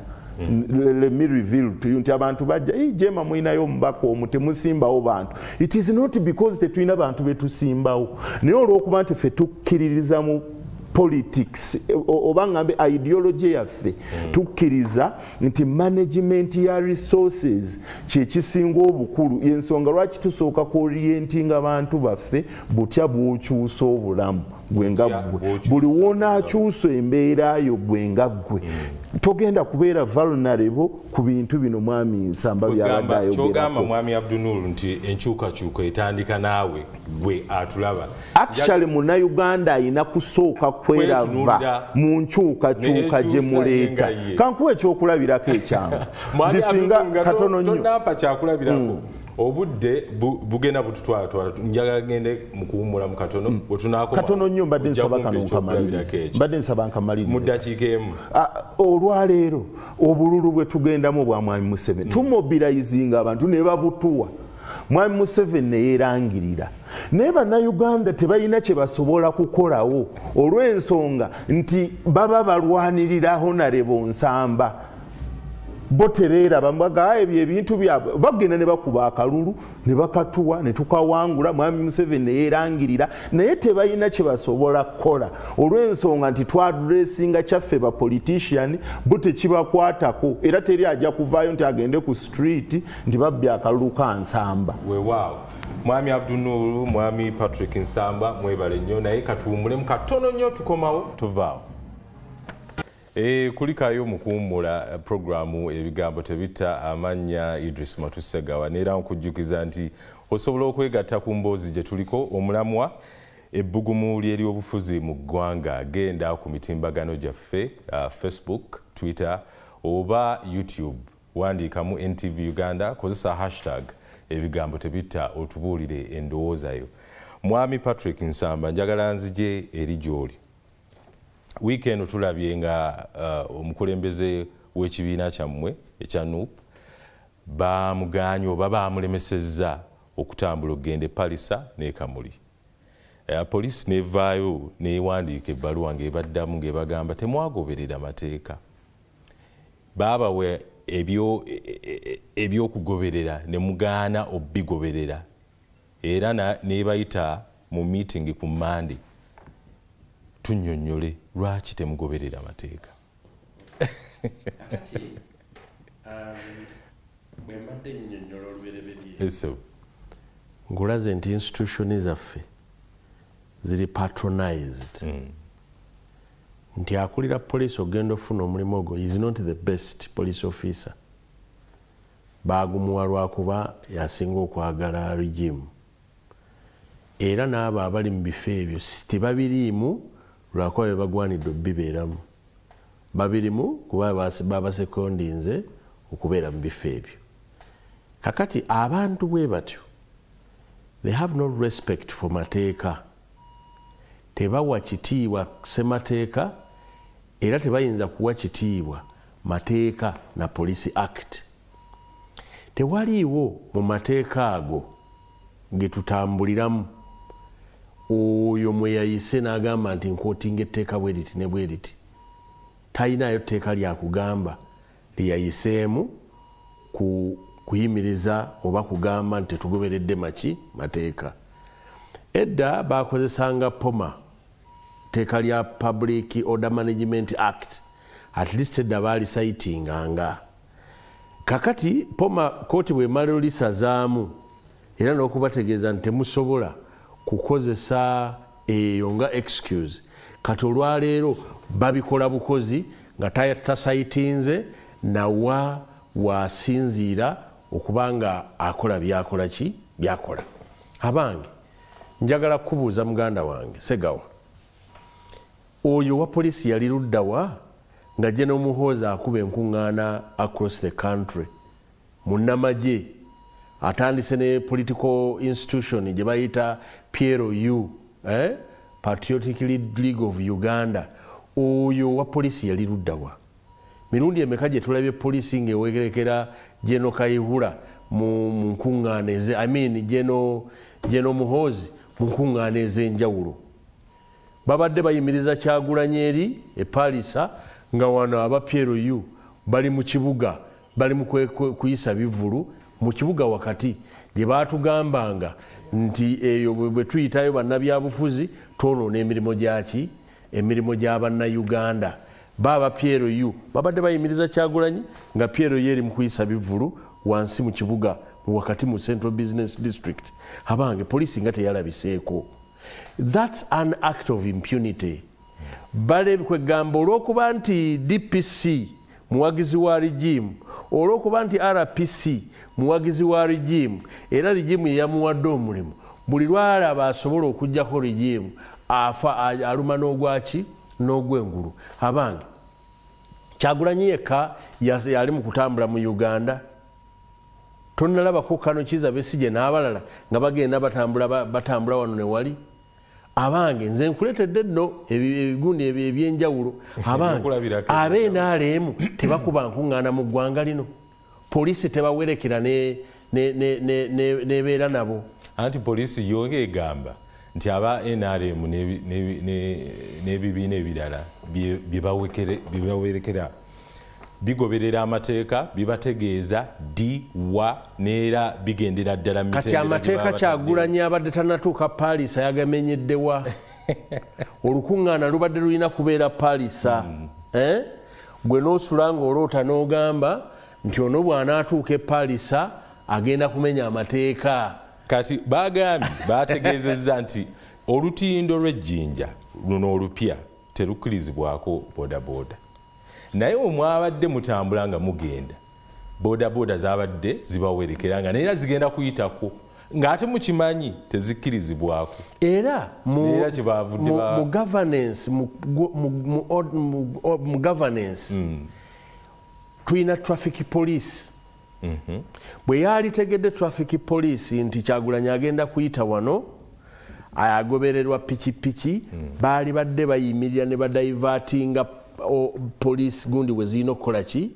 Speaker 2: Lemme reveal to you nti abantu bajja jema mwinayo omubaka omu temusimbawo bantu. It is not because tetulina bantu betusimbawo. Naye olwokuba nti fe tukkiririza mu politics oba ngambe ideology yaffe. Mm. tukkiriza nti management ya resources kyekisinga obukulu. Yensonga lwaki tusooka kuorientinga bantu baffe butya bwokyusa obulamu gwenga ggwe buli wonaakyusa embeera yo gwenga ggwe mm. togenda kubeera vulnerable ku bintu bino mwami nsamba byabadde
Speaker 1: ayogerako. mwami abdunul nti enkyukakyuka etandika naawe gwe atulaba.
Speaker 2: Actually munauganda ayina kusooka kwerava mu nkyukakyuka gye muleeta kankuwa ekyokulabirako ekyangu?
Speaker 1: Ndisinga katono nnyo. Obudde bugenda bututwalatwala njagala gende mukuwumula mu katono mm.
Speaker 2: bwetunakatono nnyo mbadde nsaba kano nkamalirize. mbadde nsaba nkamalirize.
Speaker 1: Mu ddakiika emu.
Speaker 2: Olwaleero obululu bwe tugendamu bwa mwami museveni. Mm. tumobilizinga abantu ne babutuwa. Mwami museveni neyerangirira naye bannayuganda tebalina kye basobola kukolawo olw'ensonga nti baba balwanirira honarebo nsamba bo tebeeraba mbaga ebyo ebintu byabwe bagenda ne bakuba akalulu ne bakatuwa ne tukawangula mwami museveni neyerangirira naye tebalina kye basobola kukola. Olw'ensonga nti twadressinga kyaffe bapolitician bo tekibakwatako era teri ajja kuvaayo nti agende ku street nti babbye akalulu ka nsamba.
Speaker 1: Wewaawo mwami abdunuru mwami patrick nsamba mwebale nnyo naye katuwumulemu katono nnyo tukomawo tuvaawo kulikayo mukuwummula eh, programu ebigambo tebitta amannya idris matusegawa neera nkujjukiza nti osobola okwegatta ku mboozi gye tuliko omulamwa ebbugumu lyeryobufuzi mu ggwanga. Agenda ku mitimbagano gyaffe uh, facebook twitter oba youtube. Wandiikamu ntv uganda kozesa hashtag ebigambo tebitta otubuulire endowoozayo mwami patrick nsamba njagala nzije eri gy'oli wiiki eno tulabye nga uh, omukulembeze w'ekibiina kyammwe ekya nup bamuganye oba bamulemesezza okutambula okugenda epalisa nekamuli uh, poliisi nevaayo newandiika ebbaluwa ngaebaddamu ngaebagamba temwagoberera mateeka. Baabawe ebyokugoberera e, e, e, nemugaana obigoberera era nebayita mu meeting ku mandi tunyonyole lwaki temugoberera amateeka
Speaker 3: um, ngulaze nti institutioni zaffe ziri patronized. Mm. nti akulira poliisi ogenda ofuna omulimu ogwo is not the best police officer. Bagumuwa lwakuba yasinga okwagala regimu era n'abo abali mu bifo ebyo tebabiriimu lwakuba bebagwanidde obibeeramu. Babirimu kuba babasekondinze okubeera mu bifo ebyo. Kakati abantu bwe batyo they have no respect for mateeka. Tebawa kitiibwa semateeka era tebayinza kuwa kitiibwa mateeka na police act. Tewaliiwo mu mateeka ago getutambuliramu oyo mweyayise n'agamba nti nkootinga etteeka bweriti ne bweriti talinayo tteeka lyakugamba lyeyayiseemu kuyimiriza oba kugamba nti tetugoberedde maki mateeka. Edda bakozesanga poma tteeka lya public order management act. At least edda baalisaitinganga kakati poma kooti bwemala olisazaamu era n'okubategeeza nti temusobola kukozesa eyo nga excuse. Kati olwaleero babikola bukozi nga tasaitinze nawa wasinziira okuba nga akola byakola ki? Byakola. Abange njagala kukubuuza muganda wange segawa. Oyo wa polisi yali luddawa nga gye n'omuhoozi akuba enkuŋŋaana across the country munnamagye atandise ne political institution gye bayita PLU eh? Patriotic League of Uganda. Oyo wa polisi yali luddawa mirundi emeka gye tulabye polisi ng'ewegerekera geno kayihura mu nkuŋŋaana eze i mean geno geno muhoozi mu nkuŋŋaana ez'enjawulo babadde bayimiriza kyagulanya eri epalisa nga wano aba PLU bali mu kibuga bali mu kuyisa bivulu mu kibuga wakati gye batugambanga nti eyo bwe tuyitayo bannabyabufuzi twonoona emirimu gyaki emirimu gy'abannayuganda baaba pru babadde bayimiriza kyagulanyi nga pru eri mu kuyisa bivulu wansi mu kibuga wakati mu central business district. Abange poliisi nga teyalabiseeko. Thats an act of impunity. Kwegamba olwokuba nti dpc muwagizi wa regimu. Olwokuba nti rpc muwagizi wa regimu era regimu yeyamuwadde omulimu buli lwalaba asobola okugjako regimu afa aluma n'ogwaki n'ogwengulu abange kyagulanyi yekka yali mu kutambula mu uganda. Tonalabako kano kiza besije n'abalala nga bagenda batambula wano newali abange nze nkuletedde nno ebigundi ebyo ebyenjawulo. Abange abenaalemu tebakuba nkuŋŋaana mu ggwanga lino. Poliisi tebawerekera nebeera nabo.
Speaker 1: Anti poliisi yonga egamba nti aba nrm n'ebibiina ebirala byebawerekera bigoberera amateeka bibategeeza di wa neera bigendera ddala
Speaker 3: kati amateeka kyagulanya abadde tanatuuka paalisa yagamenyeddewa olukuŋŋaana lubadde lulina kubeera paalisa. Mm. eh? gwe n'osula ngaoloota n'ogamba nti ono bw'anaatuuka epaalisa agenda kumenya amateeka.
Speaker 1: Kati bagambye bategeezezza nti olutindo lw'ejjinja luno olupya terukkirizibwako bodaboda naye omwabadde mutambula nga mugenda bodaboda zabadde zibawerekera nga naye zigenda kuyitako ng'ate mukimanyi tezikkirizibwako
Speaker 3: era mu governance mu governance mm. tulina traffic police mm -hmm. bwe yali tegedde traffic police nti kyagulanyi agenda kuyita wano agobererwa pikipiki mm. baali badde bayimirira ne badaivatinga poliisi gundi we zirina okukola ki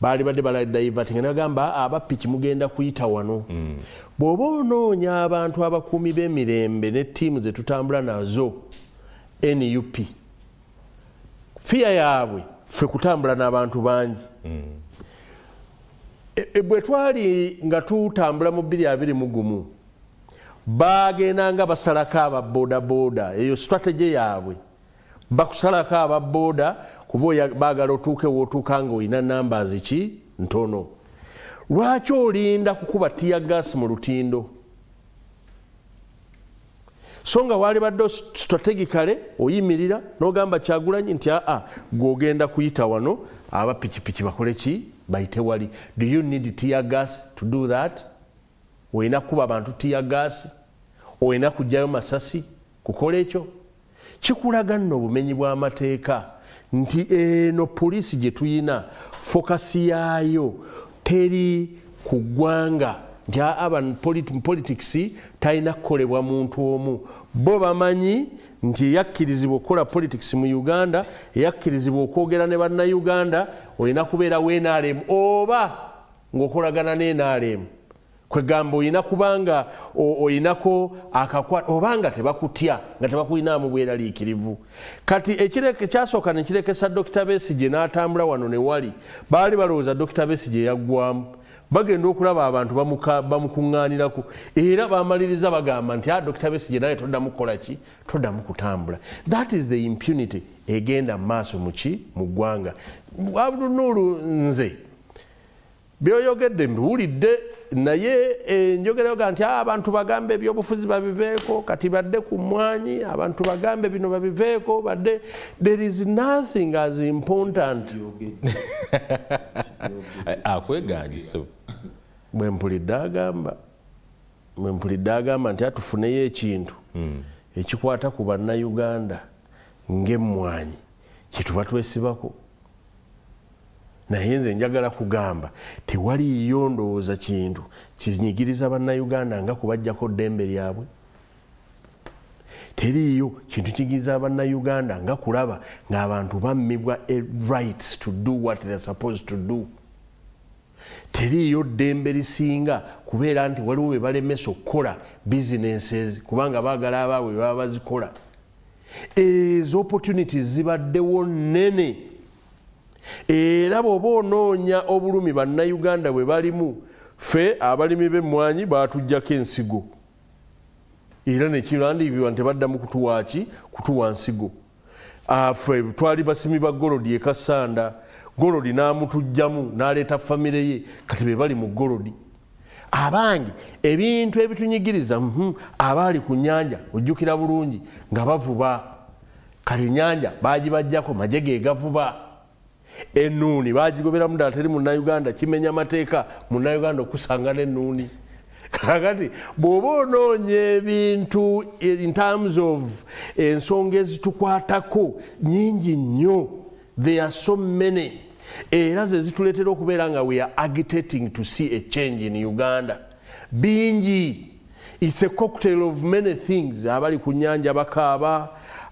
Speaker 3: baali badde baladivatinga nagamba abapiki mugenda kuyita wano mm. bw'oba onoonya abantu abakuumi b'emirembe ne ttiimu zetutambula nazo nup fiya yaabwe ffe kutambula n'abantu bangi mm. e, e, bwe twali nga tutambula mu 221 bagendanga basalako ababodaboda eyo strategy yaabwe bakusalako ababoda kuba bagala otuuke wootuuka nga olina namba ziki? Ntono. Lwaki olinda kukuba tiya gasi mu lutindo? So nga wali badde strategicale oyimirira nogamba kyagulanyi nti aa gweogenda kuyita wano aba pikipiki bakole ki? Bayite wali. Do you need tiya gas to do that? Olina kukuba abantu tiya gasi olina kugjayo masasi kukola ekyo? Kikulaga nno obumenyi bw'amateeka nti eno poliisi gye tuyina fokasi yaayo. Teri ku ggwanga. Nti aba politics talina kukolebwa muntu omu. Bo bamanyi nti eyakkirizibwa okukola politics mu uganda eyakkirizibwa okwogera ne bannayuganda olina kubeera wnrm oba ng'okolagana ne nrm kwegamba olina kubanga oyinako akakwata obanga tebakutya nga tebakulinamu bweraliikirivu. Kati ekyasooka nekirekesa dokita besige n'atambula wano newali baali balowooza dokita besige yaggwamu bagenda okulaba abantu bamukuŋŋaaniraku era bamaliriza bagamba nti a ah, dokita besige naye toddamu kukolaki toddamu kutambula that is the impunity egenda mu maaso muki mu ggwanga. Abdunulu nze byoyogedde mbiwulidde naye enjogerayoga nti ah, abantu bagambe ebyobufuzi babiveeko kati badde ku mwanyi abantu bagambe bino babiveeko badde there is nothing as important.
Speaker 1: Akweganyisa
Speaker 3: bwempulidde agamba bwempulidde agamba nti atufuneyo ekintu hmm. ekikwata ku bannayuganda ngaemmwanyi kyetuba twesibako naye nze njagala kugamba tewaliyo ndowooza kintu kinyigiriza bannayuganda nga kubajjako ddembe lyabwe? Teriiyo kintu kiyigiriza bannayuganda nga kulaba ng'abantu bammibwa rights to do what theyare supposed to do? Teriiyo ddembe lisinga kubeera nti waliwo be balemesa okukola businesses kubanga baagala abaabwe baba bazikola? Ezo opportunities zibaddewo nene era bw'oba onoonya obulumi bannayuganda bwe balimu ffe abalimi b'emmwanyi baatugjako ensigo. Era nekirandiibirwa nti baddamu kutuwaki kutuwa nsigo. Ffe twali basimi ba golodi ekasanda golodi n'amutugjamu n'aleeta famire ye kati be bali mu golodi. Abangi ebintu ebitunyigiriza mhm, abaali ku nyanja ojjukira bulungi nga bavuba. Kale enyanja bagibajjako maje ge gavuba enuuni bagigoberamu ddala teri munauganda kimenya amateeka munauganda okusanga nenuuni kakati bw'oba onoonya ebintu in terms of ensonga ezitukwatako nyingi nnyo there are so many. Era ze zituleetera okubeera nga we are agitating to see a change in uganda. Bingi. Its a cocktail of many things. Abali ku nyanja bakaaba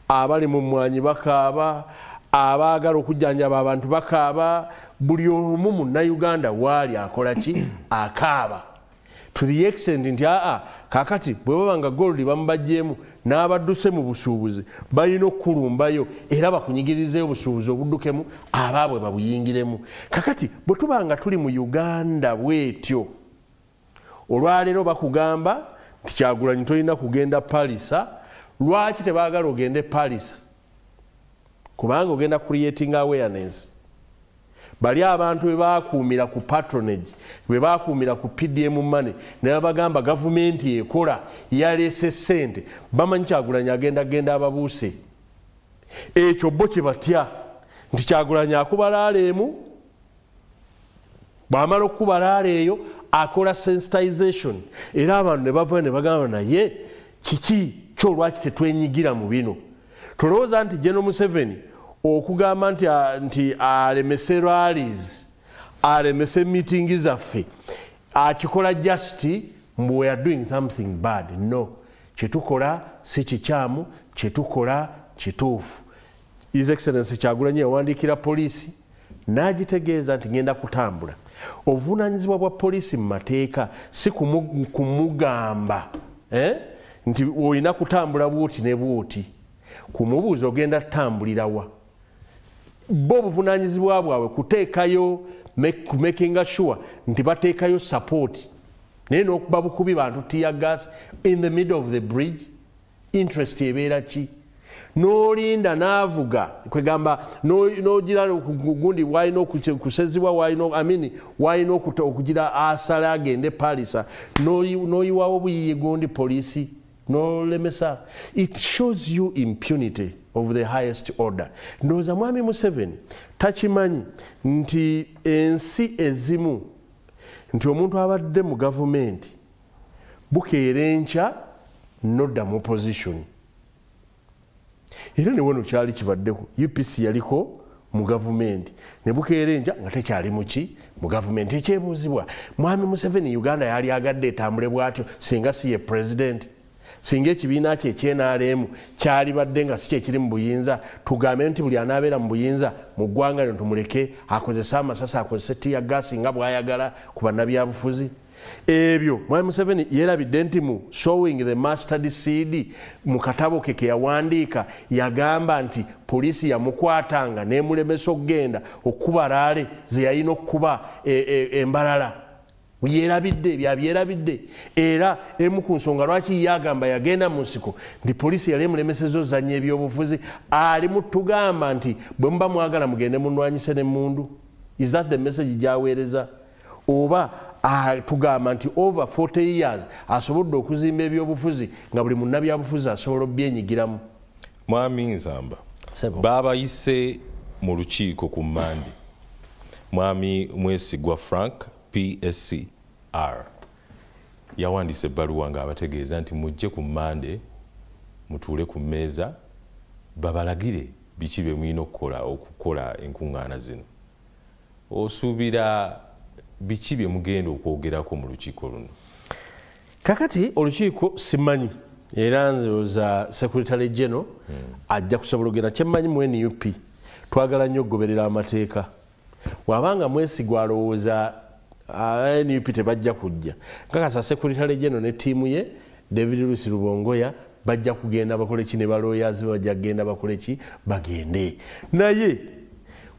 Speaker 3: abali mu mwanyi bakaaba abaagala okujjanjaba abantu bakaaba buli omu munnauganda waali akola ki? Akaaba. To the extent nti aa kakati bwe baba nga gold bamubajjeemu n'abadduse mu busuubuzi balina okukulumbayo era bakunyigirizeyo obusuubuzi obuddukemu abaabwe babuyingiremu. Kakati bwe tuba nga tuli mu uganda bwetyo olwaleero bakugamba nti kyagulanyi tolina kugenda palisa lwaki tebaagala ogende palisa kubanga ogenda creating awareness. Bali abantu bebakuumira ku patronage bebakuumira ku pdm money nebabagamba gavumenti ekola yaleese sente bamanyi kyagulanyi agenda genda ababuuse. Ekyo bo kyebatya nti kyagulanyi akuba laala emu bwamala okukuba laala eyo akola sensitization. Era abantu ne bavayo ne bagamba naye kiki? Kyolwaki tetwenyigira mu bino? Tolowooza nti geno museveni okugamba nti nti alemese rallies alemese meetingi zaffe akikola just mbu we are doing something bad. No. Kyetukola si kikyamu kyetukola kituufu. His excellence kyagulanyi yawandiikira poliisi n'agitegeeza nti ngenda kutambula. Obuvunanyizibwa bwa poliisi mu mateeka si kumugamba eh? nti olina kutambula bwoti ne bwoti. Kumubuuza ogenda tutambulirawa bo obuvunanyizibwa bwabwe kuteekayo kumakinga sure nti bateekayo support. Naye nokuba bukubi bantu tia gas in the middle of the bridge interest ebeera ki? Nolinda navuga kwegamba nogira gundi walina okusezibwa walina okugira asala agende palisa noyiwawo buyiyi gundi polisi nolemesa. It shows you impunity of the highest order. Ndowooza mwami museveni takimanyi nti ensi ezimu nti omuntu abadde mu gavumenti bukeera enkya nodda mu opposition. Era newono kyali kibaddeko upc yaliko mu gavumenti nebukeera enja nga tekyali muki mu gavumenti ekyebuuzibwa. Mwami museveni uganda yali agadde etambule bwatyo singa si ye pulezidenti singa ekibiina kye ekyenalemu kyali badde nga si kyekiri mu buyinza tugambe nti buli anaabeera mu buyinza mu ggwanga lino tumuleke akozese amasasi akozese tiya gasi nga bwayagala ku bannabyabufuzi. Ebyo mwami museveni yerabidde nti mu showing the mastard seed mu katabo ke keyawandiika yagamba nti poliisi yamukwatanga nemulemesa okugenda okukuba laale zeyalina okukuba embalala yerabidde byabyerabidde era emu ku nsonga lwaki yagamba yagenda mu nsiko? Nti poliisi yali emulemeseza ozanya ebyobufuzi ali mutugamba nti bwe muba mwagala mugende munwanyise nemundu is that the message gyaweereza? Oba tugamba nti over 40 years asobodde okuzimba ebyobufuzi nga buli munnabyabufuzi asobola obyenyigiramu
Speaker 1: mwami nsamba babayise mu lukiiko ku mande. Mwami mwesigwa frank pscr yawandiisa ebbaluwa ngaabategeeza nti mujje ku mande mutuule ku mmeeza babalagire biki bye mulina okukola okukola enkuŋŋaana zino. Osuubira biki bye mugenda okwogerako mu lukiiko luno?
Speaker 3: Kakati olukiiko simanyi era nzoza secretary geno ajja kusobola ogenda kyemmanyi mu nup twagala nnyo okugoberera amateeka. Wabanga mwesigwa alowooza nup tebajja kujja. Kakasa secretary geno ne ttiimu ye david luis rubongoya bajja kugenda bakoleki ne baloyazi bajja kugenda bakoleki bagende. Naye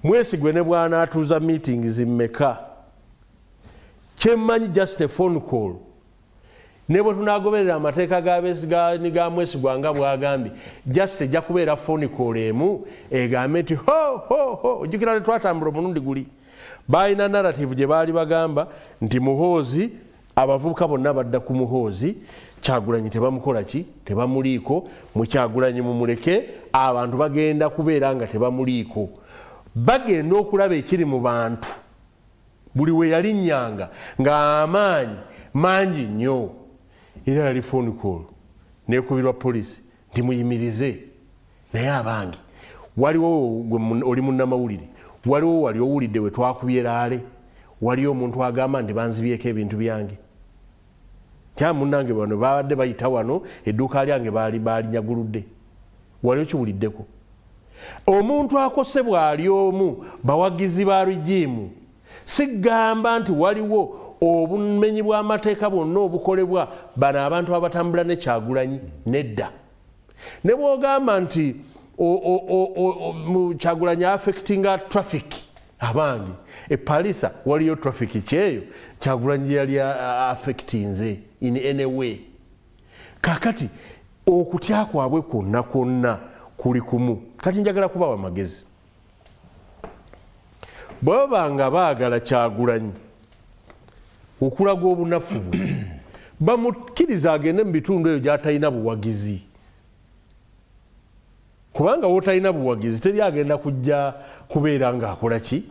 Speaker 3: mwesigwe ne bwanaatuuza meetings mmeka? Kyemmanyi just a phone call. Ne bwe tunagoberera amateeka ga mwesigwa nga bwagambye just ejja kubeera phone call emu egambe nti hohoho ojjukira netwatambula omulundi guli balina narrative gye baali bagamba nti muhoozi abavubuka bonna badda ku muhoozi kyagulanyi tebamukola ki? Tebamuliiko. Mukyagulanyi mumuleke abantu bagenda kubeera nga tebamuliiko. Bagenda okulaba ekiri mu bantu. Buli we yalinnyanga ng'amaanyi mangi nnyo. Era yali phone call nekubirwa poliisi nti muyimirize. Naye abange waliwo oli munnamawulire waliwo wali owulidde we twakubye laale. Waliyo omuntu agamba nti banzibyeko ebintu byange. Kya munange bano babadde bayita wano edduuka lyange balinyaguludde waliyo kiwuliddeko? Omuntu akose bwali omu bawagizi ba rigimu sigamba nti waliwo obumenyi bw'amateeka bwonna obukolebwa bano abantu abatambula nekyagulanyi nedda. Ne bwogamba nti kyagulanyi affectinga traffic. Abange epalisa waliyo traffic kyeyo kyagulanyi yali affectinze in any way. Kakati okutya kwabwe kwonna kwonna kuli kumu kati njagala kubawa magezi. Bwebaba nga baagala kyagulanyi okulaga obunafu bwe bamukkiriza agende mu bitundu ebyo gyatalina buwagizi kubanga wotalina buwagizi teri agenda kujja kubeera ngaakola ki?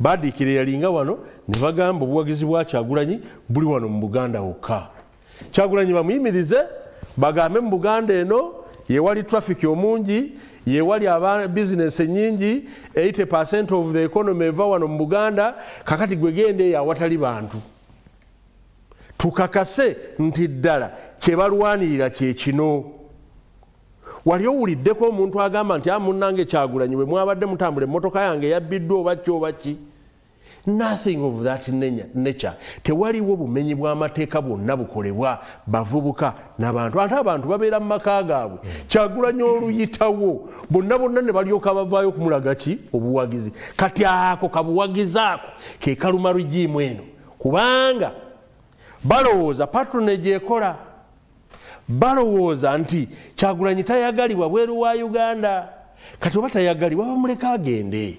Speaker 3: Badikire yalinga wano ne bagamba obuwagizi bwa kyagulanyi buli wano mu buganda wokka. Kyagulanyi bamuyimirize bagambe mu buganda eno yewali traffic omungi yewali aba bizinesi enyingi 80 of the economy eva wano mu buganda kakati gwegenda eyo awatali bantu. Tukakase nti ddala kyebalwanirira kyekino wali owuliddeko omuntu agamba nti amunange kyagulanyi bwe mwabadde mutambula emmotoka yange yabbiddwa oba ki oba ki? Nothing of that nature. Tewaliwo bumenyi bw'amateeka bwonna bukolebwa bavubuka nabantu ate abantu babeera mu maka gaabwe. Kyagulanyi oluyitawo. Bonna bonna ne balyoka bavaayo okumulaga ki? Obuwagizi. Kati ako kabuwagizi ako ke kaluma rugiimu eno. Kubanga balowooza patronage ekola balowooza nti kyagulanyi tayagalibwa bweru wa uganda. Kati oba tayagalibwa bamuleke agende.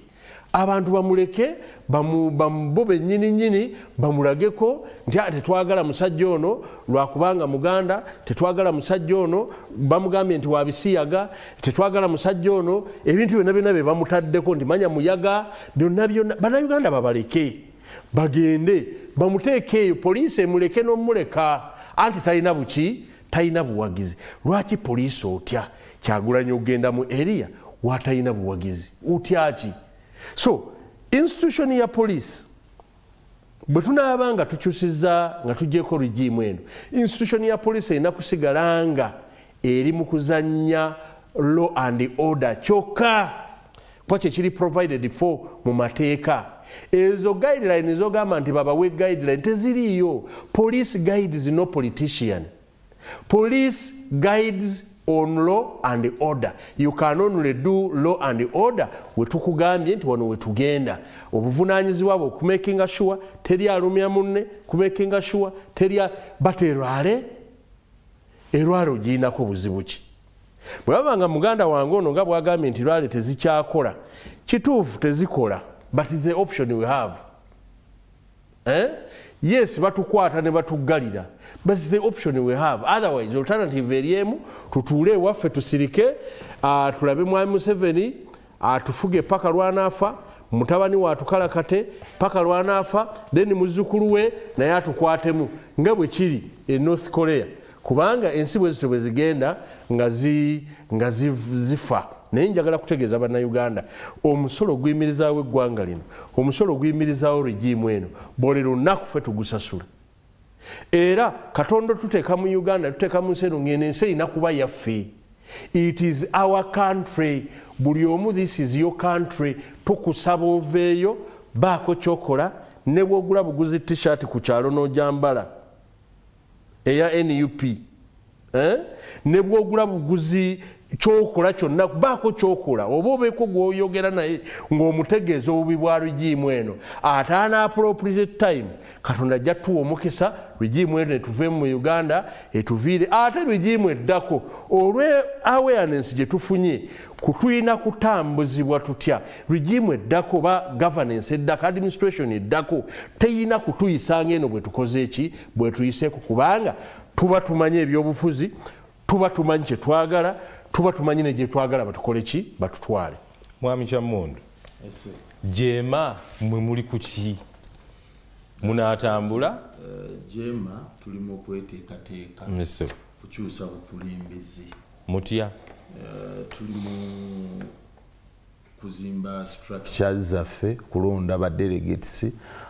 Speaker 3: Abantu bamuleke bo benyini nyini bamulageko nti tetwagala musajja ono lwakubanga muganda tetwagala musajja ono bamugambye nti wabisiyaga tetwagala musajja ono ebintu byonna byonna bye bamutaddeko nti manya muyaga byonna byonna bannayuganda babaleke bagende bamuteeke eyo poliisi emuleke n'omuleka anti talina buki talina buwagizi. Lwaki poliisi otya? Kyagulanya okugenda mu eriya watalina buwagizi. Utyaki so institution ya poliisi bwe tunaaba nga tukyusiza nga tugyeko rigimu eno institution ya poliisi erina kusigala nga eri mu kuzanya law and order kyokka. Kuba kyekiri provided for mu mateeka. Ezo guideline zogamba nti babawe guideline teziriiyo. Police guides no politician police guides on law and order. You can only do law and order. Wetukugambye nti wano wetugenda. Obuvunanyizibwa bwe okumakinga sure teri alumya munne kumakinga sure teri but erwale erwale ogirinako buzibu ki? Bwe babanga muganda wange ono nga bwagambye nti lwale tezikyakola kituufu tezikola but the option we have. Eh? Yes batukwata ne batugalira but the option we have. Otherwise alternative eriemu tutuule ewaffe tusirike uh, tulabe mwami museveni atufuge uh, paka lwanaafa mutabani watukalakate paka lwanaafa then muzukulu we naye atukwatemu. Nga bwe kiri e north korea. Kubanga ensi bwe zito bwe zigenda nga, zi, nga zi, zifa naye njagala kutegeeza bannayuganda omusolo oguyimirizawo eggwanga lino omusolo oguyimirizawo regimu eno buli lunaku ffe tugusasula. Era katonda tuteeka mu uganda tuteeka mu nsi eno ngeno ensi erina kuba yaffe. It is our country. Buli omu this is your country. Tukusaba oveeyo baako kyokola ne bwogula buguzi t-shirt ku kyalo n'ojambala. Eya nup eh? ne bwogula buguzi kyokola kyonna baako kyokola oba obeeko gwoyogera naye ng'omutegeeza obubi bwa rigimu eno. Ate ana appropriate time katonda ajja tuwa omukisa rigimu eno etuveemu mu uganda etuviire ate rigimu eddako olwe awareness gye tufunye kutulina kutambuzibwa tutya? Rigimu eddako oba governance eddako administration eddako teyina kutuyisanga eno bwe tukoze eki bwe tuyiseeko kubanga tuba tumanye ebyobufuzi tuba tumanyi kyetwagala tuba tumanyi negye twagala batukole ki? Batutwale.
Speaker 1: Mwami kyamundu jema mwe muli ku ki? Munatambula
Speaker 2: eh, jema tulimu okweteekateeka kukyusa bukulembeze.
Speaker 1: Mutya?
Speaker 2: Eh, tulimu kuzimba structure. Zaffe kulonda badelegates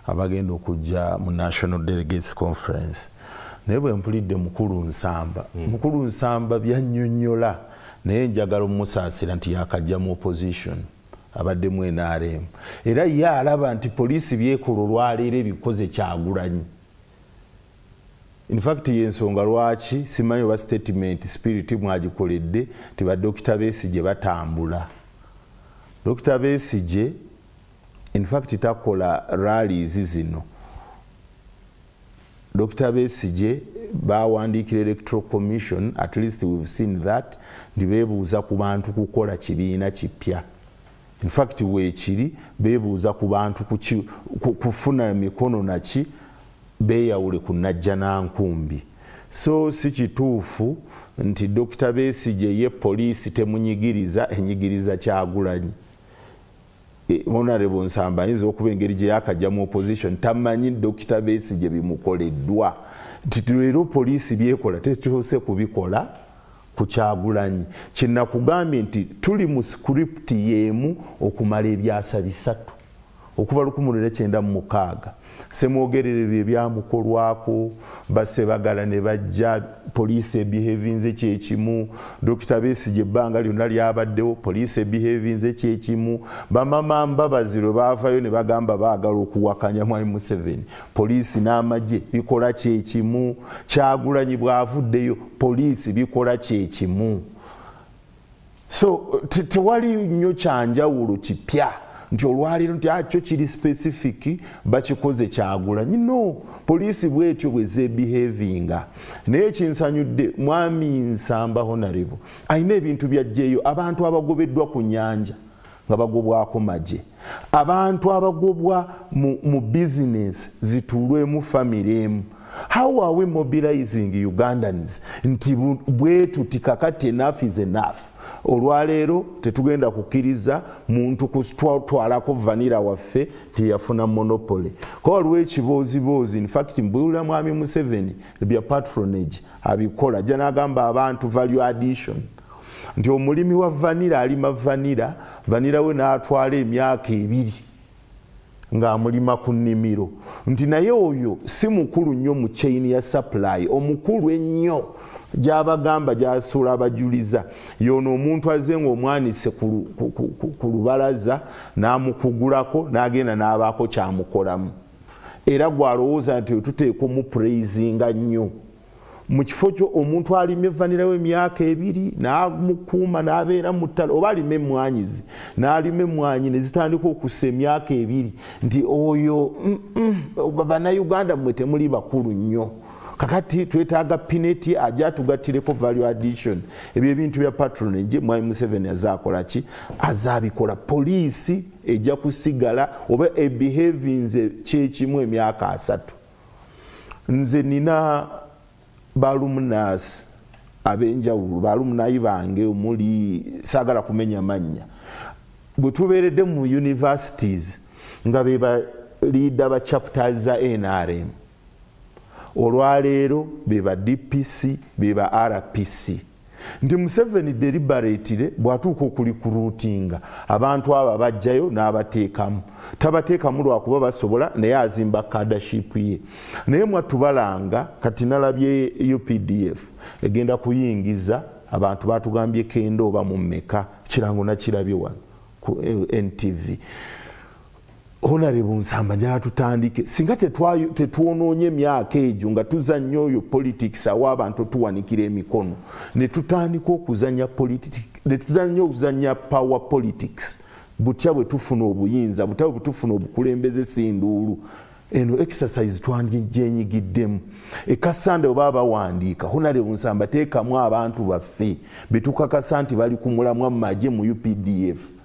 Speaker 2: abagenda okujja mu national delegates conference. Naye bwe mpulidde mukulu nsamba hmm. mukulu nsamba byanyonyola naye njagala omusaasira nti yakajja mu opposition abaddemu nrm era ye alaba nti poliisi byekola olwaleero ebikoze kyagulanyi. Infact yensonga lwaki simanyi oba statement spirit mwagikoledde ti badokita besije batambula. Dokita besije infact takola rallies zino. Dokita besije bawandikira electoral commission at least we've seen that ndi bebuuza ku bantu kukola kibiina kipya. Infact weekiri bebuuza ku bantu kufuna mikono naki beyawule ku najja nankumbi so si kituufu nti dokita besije ye poliisi temunyigiriza enyigiriza kyagulanyi. E, honorable nsamba ayinza okuba engeri gye yakajja mu opposition tamanyi dokita besije bimukoleddwa nti leero poliisi byekola tekyose kubikola kukyagulanyi kyenakugambye nti tuli mu script yeemu okumala ebyasa bisatu. Okuva 1996 semwogerere bye byamukolwako basebagala ne bajja poliisi ebihevinze kyekimu dokita besige ebbanga lyonna lyabaddewo poliisi ebihevinze kyekimu bamama mbabazi lwe baavayo ne bagamba baagala okuwakanya mwai museveni. Poliisi n'amagye bikola kyekimu kyagulanyi bwavuddeyo poliisi bikola kyekimu so tewali nnyo kyanjawulo kipya nti olwaliro nti akyo kiri specific bakikoze kyagulanyi no poliisi bwetyo bwezebehavinga naye kinsanyudde mwami nsamba honarebo alina ebintu byajjeeyo abantu abagobeddwa ku nyanja nga bagobwako magye. Abantu abagobwa mu, mu bizinesi zitulwemu famiry emu. How are we mobilizing ugandans? Nti bwetu tikakati enough is enough olwaleero tetugenda kukkiriza muntu kutwalako vanira waffe tiyafuna monopole. Ko waliwo ekibooziboozi infact mbuulira mwami museveni bya patronage abikola. Ajja nagamba abantu value addition nti omulimi wa vanira alima vanira vanira we naatwala emyaka ebiri ng'amulima ku nnimiro. Nti naye oyo si mukulu nnyo mu chain ya supply omukulu ennyo gyabagamba gyasuula abajuliza. Yono omuntu aze ngaomwanise ku lubalaza n'amukugulako n'agenda n'abaako kyamukolamu. Era gwalowooza nti otuteeka omupuraizinga nnyo. Mu kifo kyo omuntu alima evanirawo emyaka ebiri namukuuma nabeera mutala oba alima emwanyizi nalima emwanyi nezitandika okusa emyaka ebiri nti oyo bannayuganda mmwe temuli bakulu nnyo kakati twetaaga pineti ajja atugattireko value addition. Ebyo ebintu bya patronage mwami museveni azakolaki azabikola. Poliisi ejja kusigala oba ebehavinze kyekimu emyaka asatu. Nze nina balumnas abenjawulo balumnayi bange omuli sagala kumenya mannya. Bwe tubeeredde mu universities nga be baliida ba chapters za nrm olwaleero be ba dpc be ba rpc nti museveni deliberatire bwatuuka okuli kuruutinga abantu abo bajjayo n'abateekamu. Tabateekamu lwakuba basobola naye azimba kadaship ye. Naye mwatubalanga kati nalabye updf egenda kuyingiza abantu batugambye kendo oba mumeka kirango nakirabye wano ku ntv honorable nsamba njala tutandike singa tetwonoonye emyaka egyo nga tuzanya oyo politics awo abantu tuwanikira emikono ne tutandika okuzanya tetuzanya okuzanya power politics. Butya bwe tufuna obuyinza butya bwe tufuna obukulembeze sinduulu eno exercise twanjenyigiddemu ekasande oba bawandiika honare bunsamba teekamu abantu baffe. Betukakasa nti bali ku mulamwa mu magye mu updf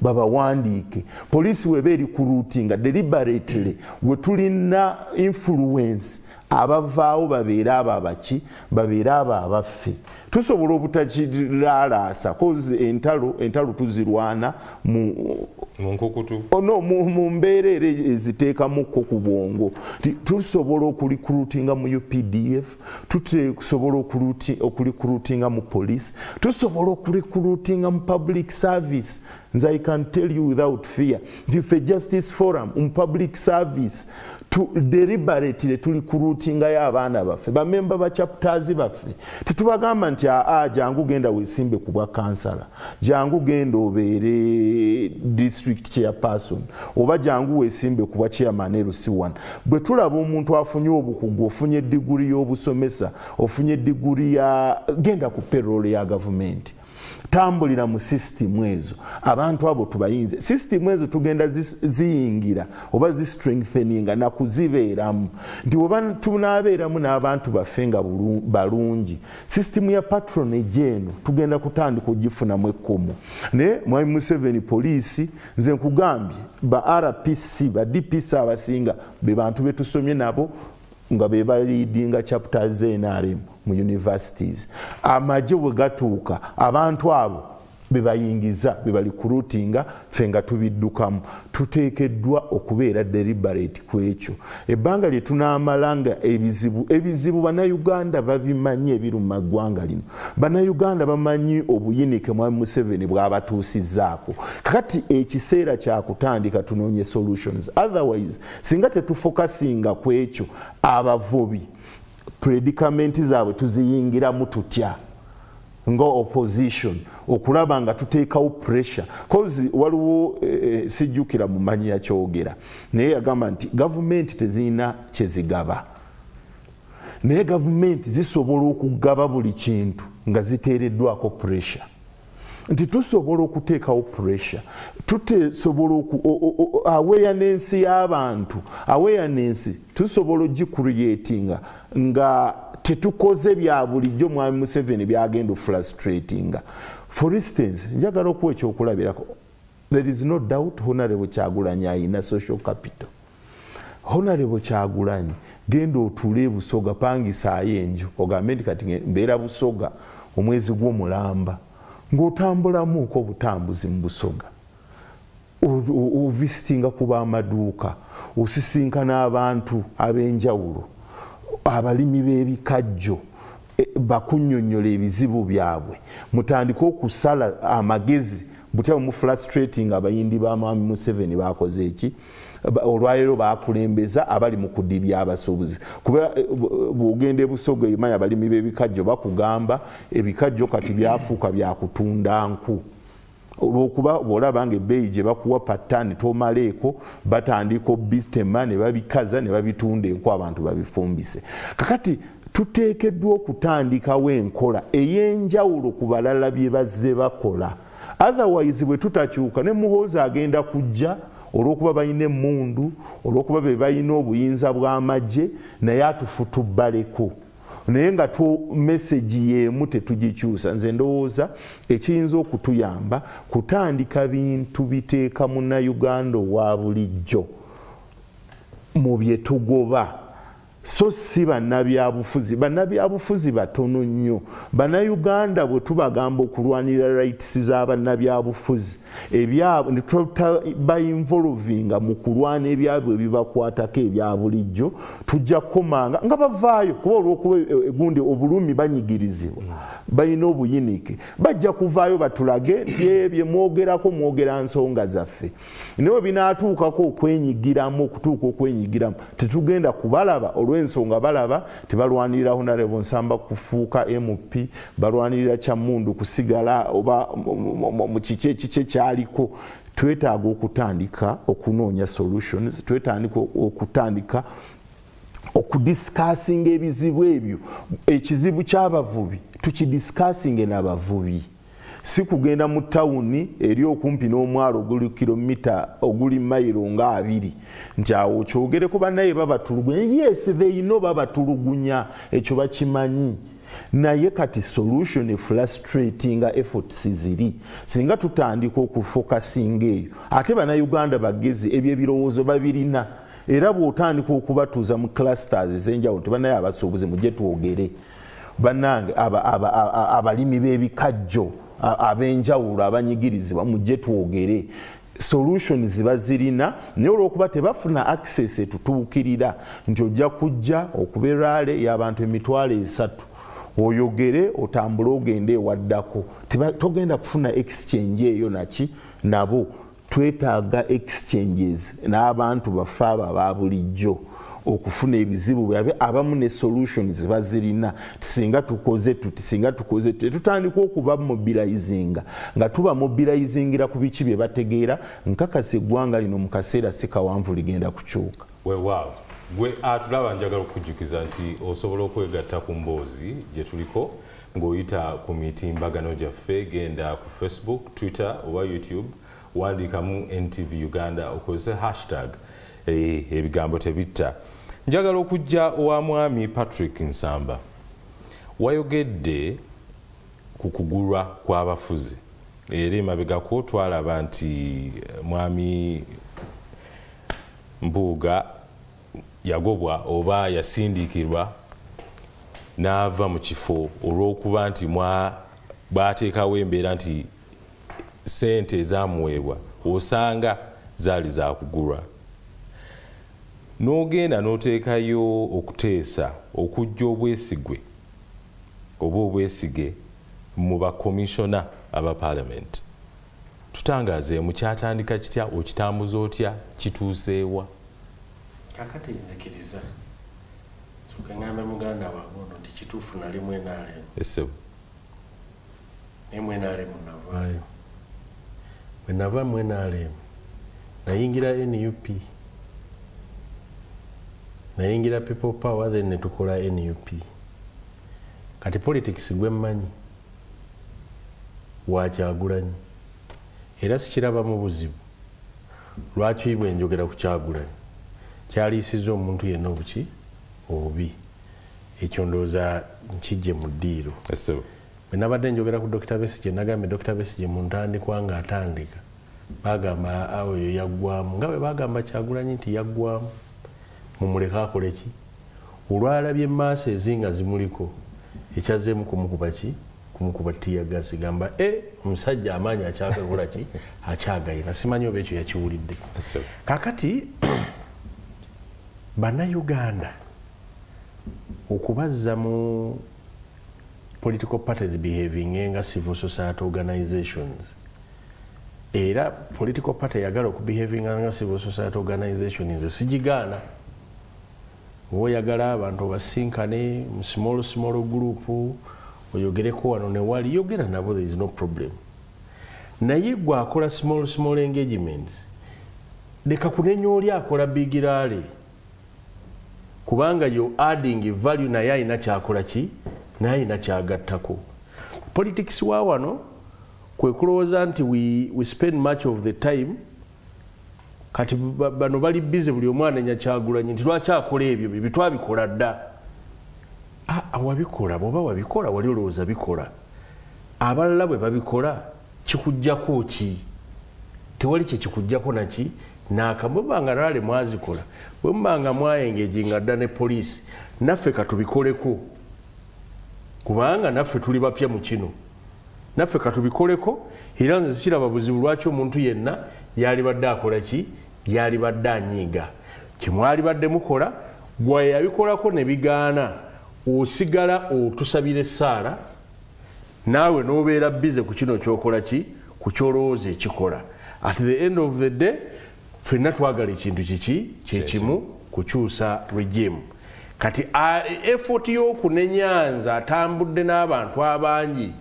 Speaker 2: babawandiike. Poliisi weba eri ku ruutinga deliberately we tulina influence abavaawo babeere abo abaki babeere abo abaffe tusobola obutakiralaasa kozi entalo entalo tuzirwana
Speaker 1: oh,
Speaker 2: mu mbeera era eziteekamukko ku bwongo. Tusobola okulikrutinga mu updf tusobola okulikrutinga mu police tusobola okulikrutinga mu public service. Nze i can tell you without fear. Nti fe justice forum mu public service deliberately tuli kurutingayo abaana baffe bamemba ba chapters baffe. Tetubagamba nti aa jangu genda wesimbe ku bwa kansala jangu genda obeere district chairperson oba jangu wesimbe ku bwa chairman lc1 bwe tulaba omuntu afunye obukugu ofunye ediguri y'obusomesa ofunye ediguri ya genda ku perol ya gavumenti tambulira mu sisitimu ezo. Abantu abo tubayinze. Sisitimu ezo tugenda ziyingira oba zistrengtheninga nakuzibeeramu nti oba tunaabeeramu n'abantu baffe nga balungi sisitimu ya patronage eno tugenda kutandika ogifunamu ekkomo. Naye mwami museveni poliisi nze nkugambye ba rpc ba dpc abasinga be bantu betusomye nabo nga be baliidinga chapter znrm mu universities. Amagye bwe gatuuka abantu abo bebayingiza bebali kurutinga ffe nga tubiddukamu. Tuteekeddwa okubeera deliberate ku ekyo. Ebbanga lye tunaamala nga ebizibu ebizibu bannayuganda babimanyi ebiruma ggwanga lino. Bannayuganda bamanyi obuyinike mwami museveni bw'abatuusizzaako kakati ekiseera kyakutandika tunoonye solutions. Otherwise singa tetufokasinga ku ekyo abavubi predicamenti zaabwe tuziyingiramu tutya nga opposition okulaba nga tuteekawo pressure. Kozi waliwo e, sijjukira mumanyi yakyogera naye yagamba nti gavumenti tezirina kyezigaba naye gavumenti zisobola okugaba buli kintu nga ziteereddwako pressure. Nti tusobola okuteekawo pressure tutesobola awarenensi y'abantu awarenensi tusobola ogicreatinga nga tetukoze bya bulijjo mwami museveni byagenda ofrustratinga for instance njagala okuwa ekyokulabirako there is no doubt honorable kyagulanyi ayina social capital honorable kyagulanyi genda otule ebusoga pangisaayo enju ogambe nti kati mbeera busoga omwezi gw'omulamba ng'otambulamuuko obutambuzi mu busoga ovisitinga ku bamaduuka osisinkana abantu ab'enjawulo abalimi b'ebikajjo e, bakunyonyola ebizibu byabwe. Mutandike okusala amagezi butya bumufrustrating abayindi bamwami museveni bakoze eki? Olwaleero bakulembeza abali mu kudibya abasuubuzi. Kuba e, bwogenda ebusogo emanyi abalimi b'ebikajjo bakugamba ebikajjo kati byafuuka byakutunda nku olwokuba bwolaba nga ebbeeyi gye bakuwa patani tomaleeko batandika obitema ne babikaza ne babitunda enku abantu babifumbise. Kakati tuteekeddwa okutandikawo enkola ey'enjawulo ku balala bye bazze bakola. Otherwise bwe tutakyuka ne muhoozi agenda kujja olwokuba balina emundu olwokuba be balina obuyinza bw'amagye naye atufutubbaleko naye nga mesagi yemu tetugikyusa nze ndowooza ekiyinza okutuyamba kutandika bintu biteeka munnayuganda owa bulijjo mu byetugoba so si bannabyabufuzi bannabyabufuzi batono nnyo. Bannayuganda bwe tubagamba okulwanira rights z'abannabyabufuzi ebyabwe netutabayinvolvinga mu kulwana ebyabwe ebibakwatako ebya bulijjo tujja kukomanga nga bavaayo kuba olwokuba egundi obulumi banyigirizibwa balina obuyinike. Bajja kuvaayo batulage nti ebye mwogerako mwogera nsonga zaffe. Naye binaatuukako okwenyigiramu okutuuka okwenyigiramu tetugenda kubalaba olw'ensonga balaba tebalwanirira honarebo nsamba kufuuka mp balwanirira kyamundu kusigala oba mu kiki ekiki ekyaliko. Twetaaga okutandika okunoonya solutions twetandika okutandika okudisikasinga ebizibu ebyo. Ekizibu ky'abavubi tukidisikasinge n'abavubi si kugenda mu tawuni eri okumpi n'omwalo oguli kilomita oguli mayiro nga abiri. Nti awo kyogereko bannaye babatulugunya. Yes theino babatulugunya. Ekyo bakimanyi. Naye kati solution frustratinga efforts ziri. Singa tutandika okufokasinga eyo. Ate bannayuganda bagezi ebyo ebirowoozo babirina. Era bw'otandika okubatuuza mu clusters ez'enjawulo tebanaye abasuubuzi mujje twogere. Bannange abalimi b'ebikajjo ab'enjawulo abanyigirizibwa mujje twogere. Solution ziba zirina naye olwokuba tebafuna access etutuukirira nti ojja kujja okuba erale y'abantu emitwalo esatu. Oyogere otambule ogende ewaddako. Togenda kufuna exchange eyo naki? Nabo twetaaga exchanges n'abantu baffe abo aba bulijjo okufuna ebizibu byabe abamu ne solutions bazirina singa tukoze tuti singa tukoze tuti tutandika okuba mobilizinga nga tuba mobilizingira ku biki bye bategeera. Nkakasa eggwanga lino mu kaseera si kawanvu ligenda kukyuka.
Speaker 1: Weewaawo gwe atulaba njagala okujjukiza nti osobola okwegatta ku mboozi gye tuliko ng'oyita ku mitimbagano gyaffe genda ku facebook twitter oba youtube wandiikamu ntv uganda okozese hashtag ebigambo tebitta njagala okujja owa mwami patrick nsamba. Wayogedde ku kugulwa kw'abafuzi. Era emabegako twalaba nti mwami mbuuga yagobwa oba yasindikirwa n'ava mu kifo olw'okuba nti bwateekawo embeera nti sente ezamuweebwa osanga zaali zakugulwa n'ogenda n'oteekayo okuteesa okujja obwesigwe oba obwesige mu bakomishona aba paalamenti tutangaazeemu kyatandika kitya okitambuza otya kituuseewa
Speaker 3: kakati nzikiriza. Sokeŋambe muganda wange ono nti kituufu nali mwenaalemu
Speaker 1: esebo
Speaker 3: naye mwenaalemu navaayo. Bwe nava mwenaalemu nayingira nup nayingira people power then netukola nup kati politics gwe mmanyi wakyagulanyi era sikirabamu buzibu. Lwaki bwe njogera ku kyagulanyi kyaliisiza omuntu yenna obuki? Obubi ekyo ndowooza nkijje mu ddiiro. Bwe nabadde njogera ku dr besige nagambye dr besige mu ntandikwa nga atandika bagamba oyo yaggwamu nga bwe bagamba kyagulanyi nti yaggwamu mumuleka akole ki? Olwalabye emaaso ezinga zimuliko ekyazeemu kumukuba ki? Kumukuba tiyagasi gamba e omusajja amaanyi akyagakola ki? Akyagayina simanyi oba ekyo yakiwulidde. Kakati bannayuganda okubazza mu political parties behaving nga civil society organizations era political party yagala okubehavinga nga civil society organization nze sigigaana oba oyagala abantu obasinkane mu small small group oyogereko wano newali yogera nabo there is no problem. Naye gwe akola small small engagements leka kunenya oli akola bigiraale kubanga yo adding value naye alina kyakola ki? Naye alina kyagattako. Politics wa wano kwe kulowooza nti we, we spend much of the time kati bano bali bize buli omwana nyakyagulanyi nti lwaki akola ebyo bye? Bitwabikola dda. Wabikola bwoba wabikola wali olowooza bikola. Abalala bwe babikola kikugjako ki? Tewali kyekikugjako naki nakamubanga lwale mwazikola bwe mubanga mwayengejinga dda ne poliisi naffe katubikoleko kubanga naffe tuli bapya mu kino. Naffe katubikoleko era nze sikiraba buzibu lwaki omuntu yenna yalibadde akola ki yalibadde anyiiga. Kyemwalibadde mukola gwe yabikolako ne bigaana. Osigala otusabira essaala naawe n'obeera bize ku kino kyokola ki? Ku kyolowooza ekikola. At the end of the day ffenna twagala ekintu kiki? Kyekimu kukyusa regime. Kati effort y'okunenyanza atambudde n'abantu abangi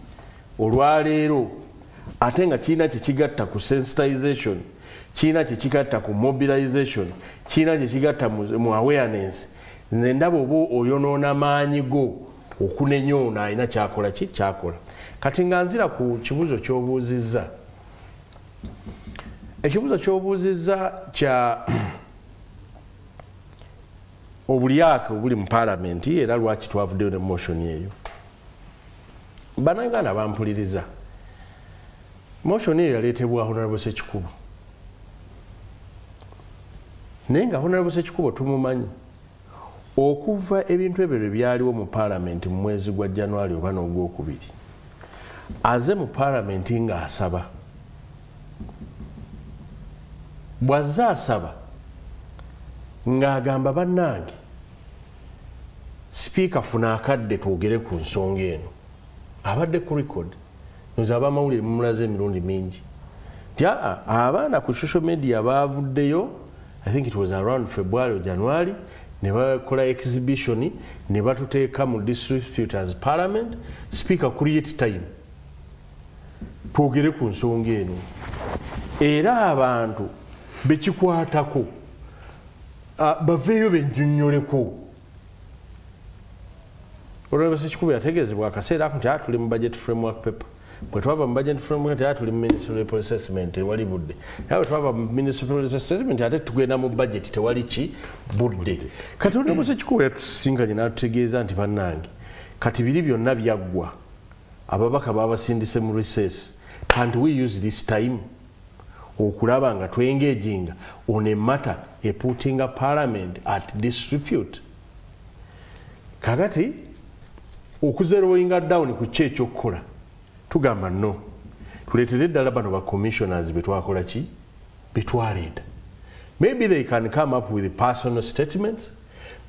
Speaker 3: olwaleero ate nga kirina kyekigatta ku sensitization kirina kyekigatta ku mobilization kirina kyekigatta mu awareness. Nze ndaba oba oyonoona maanyi go okunenya ono alina kyakola ki? Kyakola. Kati nga nzira ku kibuzo kyobuuzizza ekibuzo kyobuuzizza kya obulyake obuli mu paalamenti era lwaki twavuddeyo ne motion eyo? Bannayuganda bampuliriza. Motion eyo yaleetebwa honorable sekikubo naye nga honorable sekikubo tumumanyi. Okuva ebintu ebyo lwe byaliwo mu paalamenti mu mwezi gwa januari oba n'ogwokubiri aze mu paalamenti ng'asaba. Bw'azze asaba ng'agamba bannange sipiika funa akadde twogere ku nsonga eno. Abadde ku record noza abamawulire mumulaze emirundi mingi. Nti aa abaana ku social media baavuddeyo i think it was around february or january ne bakola exhibition ne batuteeka mu distributors parliament speaker create time. Twogere ku nsonga eno. Era abantu bekikwatako baveeyo benjonyoleko olwebase kikubu yategeezebwa akaseera ako nti tuli mu budget framework paper bwe twava mu budget framework ate tuli mu ministry policy assessment tewali budde. Era bwe twava mu ministry policy assessment ate tugenda mu budget tewali ki? Budde. Kati olwebase kikubu yatusinganye n'atutegeeza nti bannange kati biri byonna byaggwa. Ababaka babasindise mu recess. Can't we use this time okulaba nga twengeginga on a matter putting a parliament at disrepute? Kakati okuzerowinga down ku ki ekyokukola tugamba no tuleetere eddala bano bacommissioners betwakola ki? Betwaleeta maybe they can come up with personal statements.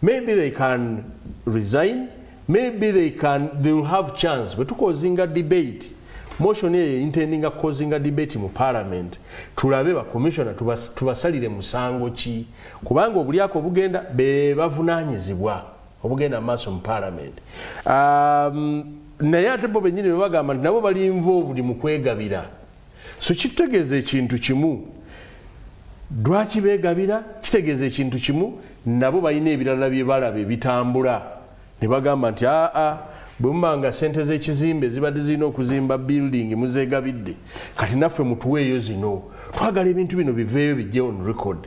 Speaker 3: Maybe they can resign. Maybe they can they will have chance. Bwetukozinga debate motion eyo intendinga kukozinga debate mu parliament tulabe bacommissiona tubasalire musango ki? Kubanga obulyako obugenda bebavunanyizibwa obugenda maaso mu parliament. Um, naye ate bo benyini bebagamba nti nabo bali involved mu kwegabira. So kitutegeeza ekintu kimu lwaki begabira kitegeeza ekintu kimu nabo balina ebirala byebalaba ebitambula ne bagamba nti aa bwe muba nga sente z'ekizimbe zibadde zirina okuzimba building muzegabidde kati naffe mutuweeyo zino. Twagala ebintu bino biveeyo bijje on record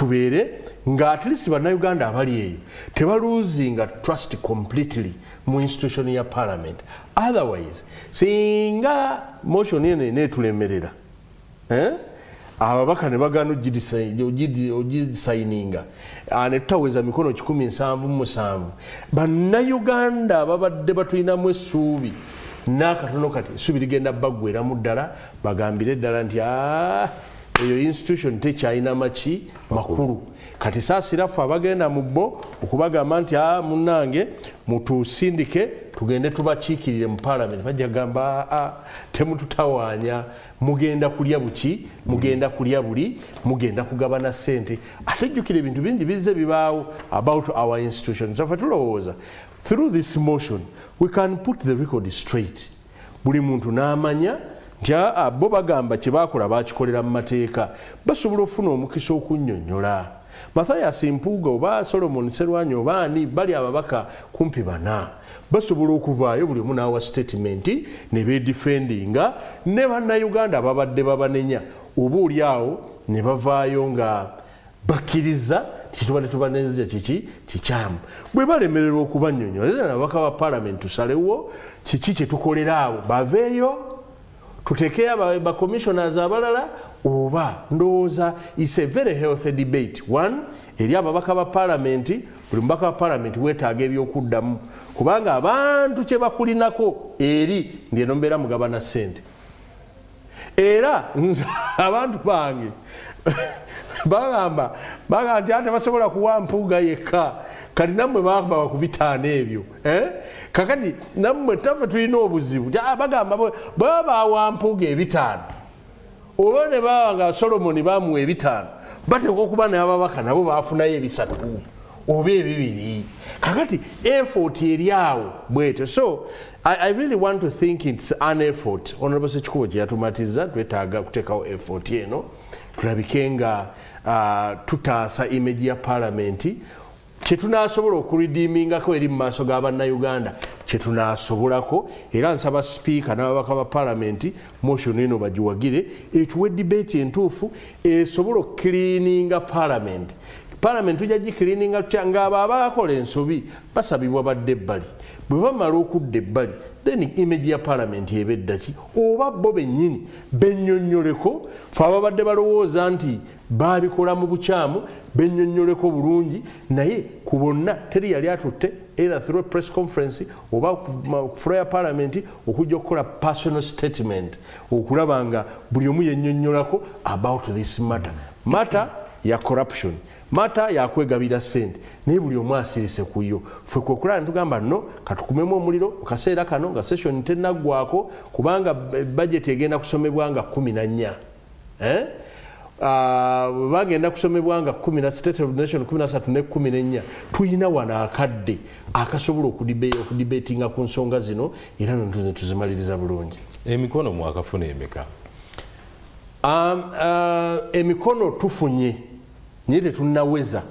Speaker 3: tubeere nga at least bannayuganda abali eyo tebaluuzinga trust completely mu institution ya parliament otherwise singa motion eno eneetulemerera eh? ababaka ne bagana ogisayininga netutaweza mikono 177 bannayuganda babadde batulinamu essuubi nakatono kati essuubi ligenda baggweramu ddala bagambire ddala nti eyo institution tekyalina maki makulu. Kati saasiraffe abagenda mu bo okubagamba nti munange mutusindike tugende tubakiikirire mu palamenti bajja gamba temututawaanya mugenda kulya buki? Mugenda kulya buli? Mugenda kugabana sente ate jjukira ebintu bingi bizze bibaawo about our institution safe tulowooza through this motion we can put the record straight. Buli muntu n'amanya nti aa bo bagamba kyebakola bakikolera mu mateeka. Basobola okufuna omukisa okunnyonnyola mathayas mpuuga oba solomon serwanyi oba ani bali ababaka kumpi bana. Basobola okuvaayo buli omu n'awa statementi ne bedifendinga ne bannayuganda ababadde babanenya. Oba oli awo ne bavaayo nga bakkiriza kitubadde tubanezeza kiki? Kikyamu. Bwe balemererwa okubanyonyola eza nababaka ba paalamenti tusalewo kiki kyetukolera abo baveeyo tutekeyo bacommissioners abalala oba ndowooza is a very healthy debate. One eri ababaka ba paalamenti buli mubaka wa paalamenti weetaaga ebyokuddamu. Kubanga abantu kye bakulinako eri ndieno mbeera mugabana sente era nze abantu bange bagamba bagamba nti ate basobola kuwa mpuuga yekka. Kati nammwe bamba ku bitaano ebyo kakati nammwe taffe tulina obuzibu. Bagamba bweba bawa mpuuga ebitaano. Oba ne baba nga solomoni bamuwa ebitaano bateeka okuba nababaka nabo bafunayo ebisatu oba ebibiri. Kakati effort eri awo bwetyo. So I, really want to think its an effort. Honorable sekikubo gyeyatumatiza twetaaga kuteekawo effort eno. Tulabike nga uh, tutaasa image ya palamenti kyetunasobola okuridimingako eri mu maaso g'abannayuganda kyetunasobolako era nsaba sipiika n'ababaka ba paalamenti motion eno bagiwagire etuwe dibeeti entuufu esobola okukiriininga paalamenti paalamenti tujja gikiriininga tutya? Ng'abo abakola ensobi basabibwa badde ebbali. Bwe bamala okudda ebbali then image ya paalamenti eba eddaki oba bo bennyini bennyonnyoleko fe ababadde balowooza nti babikola mu bukyamu bennyonnyoleko bulungi naye ku bonna teri yali atutte either through press conference oba flo ya paalamenti okujja okukola personal statement okulaba nga buli omu yennyonnyolako about this matter. Matter ya corruption mata yakwegabira sente naye buli omu asirise ku yo. Ffe kwekulaba netugamba no katukumemu omuliro mukaseera kano nga session tenaggwako kubanga bajeti egenda kusomebwa nga 14 eh? uh, bagenda kusomebwa nga state of nation 13 ne 14 tuyina wano akadde akasobola okudibetinga ku nsonga zino era netuzimaliriza bulungi.
Speaker 1: Emikono mwakafuna emeka?
Speaker 3: Um, uh, emikono tufunye naye tetunaweza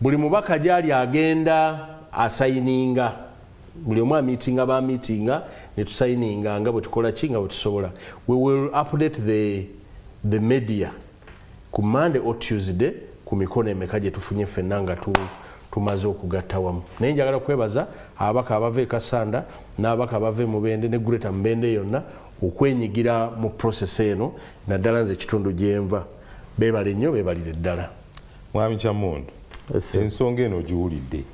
Speaker 3: buli mubaka gyali agenda asayininga buli omu amitinga bamitinga netusayininga nga bwetukola ki nga bwetusobola we will update the, the media ku monday or tuesday ku mikono emeka gyetufunye ffenna nga tumaze okugatta wamu. Naye njagala kwebaza ababaka abava e kasanda n'ababaka abava e mubende ne greta mubende yonna okwenyigira mu process eno naddala nze ekitundu gyenva bebale nnyo bebalire ddala
Speaker 1: mwami kyamundu ensonga eno giwulidde.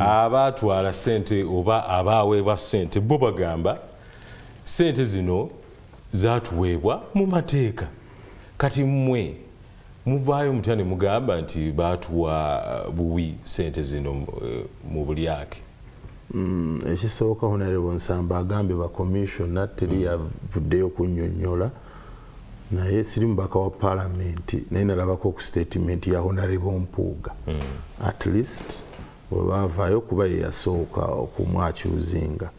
Speaker 1: Abatwala sente oba abaweebwa sente bo bagamba sente zino zatuweebwa mu mateeka. Kati mmwe muvaayo mutya ne mugamba nti batuwa buwi sente zino mu bulyake
Speaker 2: mm, ekisooka honorable nsamba agambye bakomisiona teri yavuddeyo kunnyonnyola. mm. Naye siri mubaka wa palamenti naye nalabako ku statement ya honarebo mpuuga. Mm. at least webavaayo kuba yeyasooka okumwakyuzinga.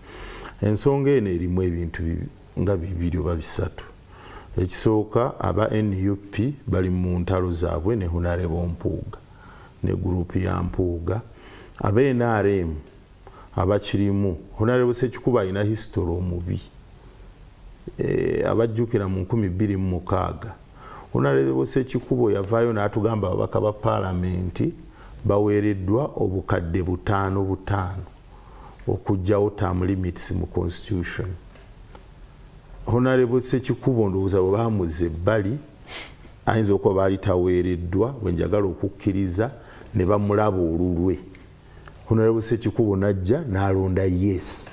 Speaker 2: Ensonga eno erimu ebintu nga bibiri oba bisatu. Ekisooka aba nup bali mu ntalo zaabwe ne honarebo mpuuga ne gurupu ya mpuuga. Aba nrm abakirimu honarebo sekikuba alina history omubi abajjukira mu 226 onalebose ekikubo yavaayo n'atugamba ababaka ba paalamenti baweereddwa obukadde butaano butaano okugjawo term limits mu constitution. Honalebose ekikubo ndowooza bwe bamuza ebbali ayinza okuba baali taweereddwa bwenjagala okukkiriza ne bamulaba olulwe. Honalebose ekikubo najja n'alonda yes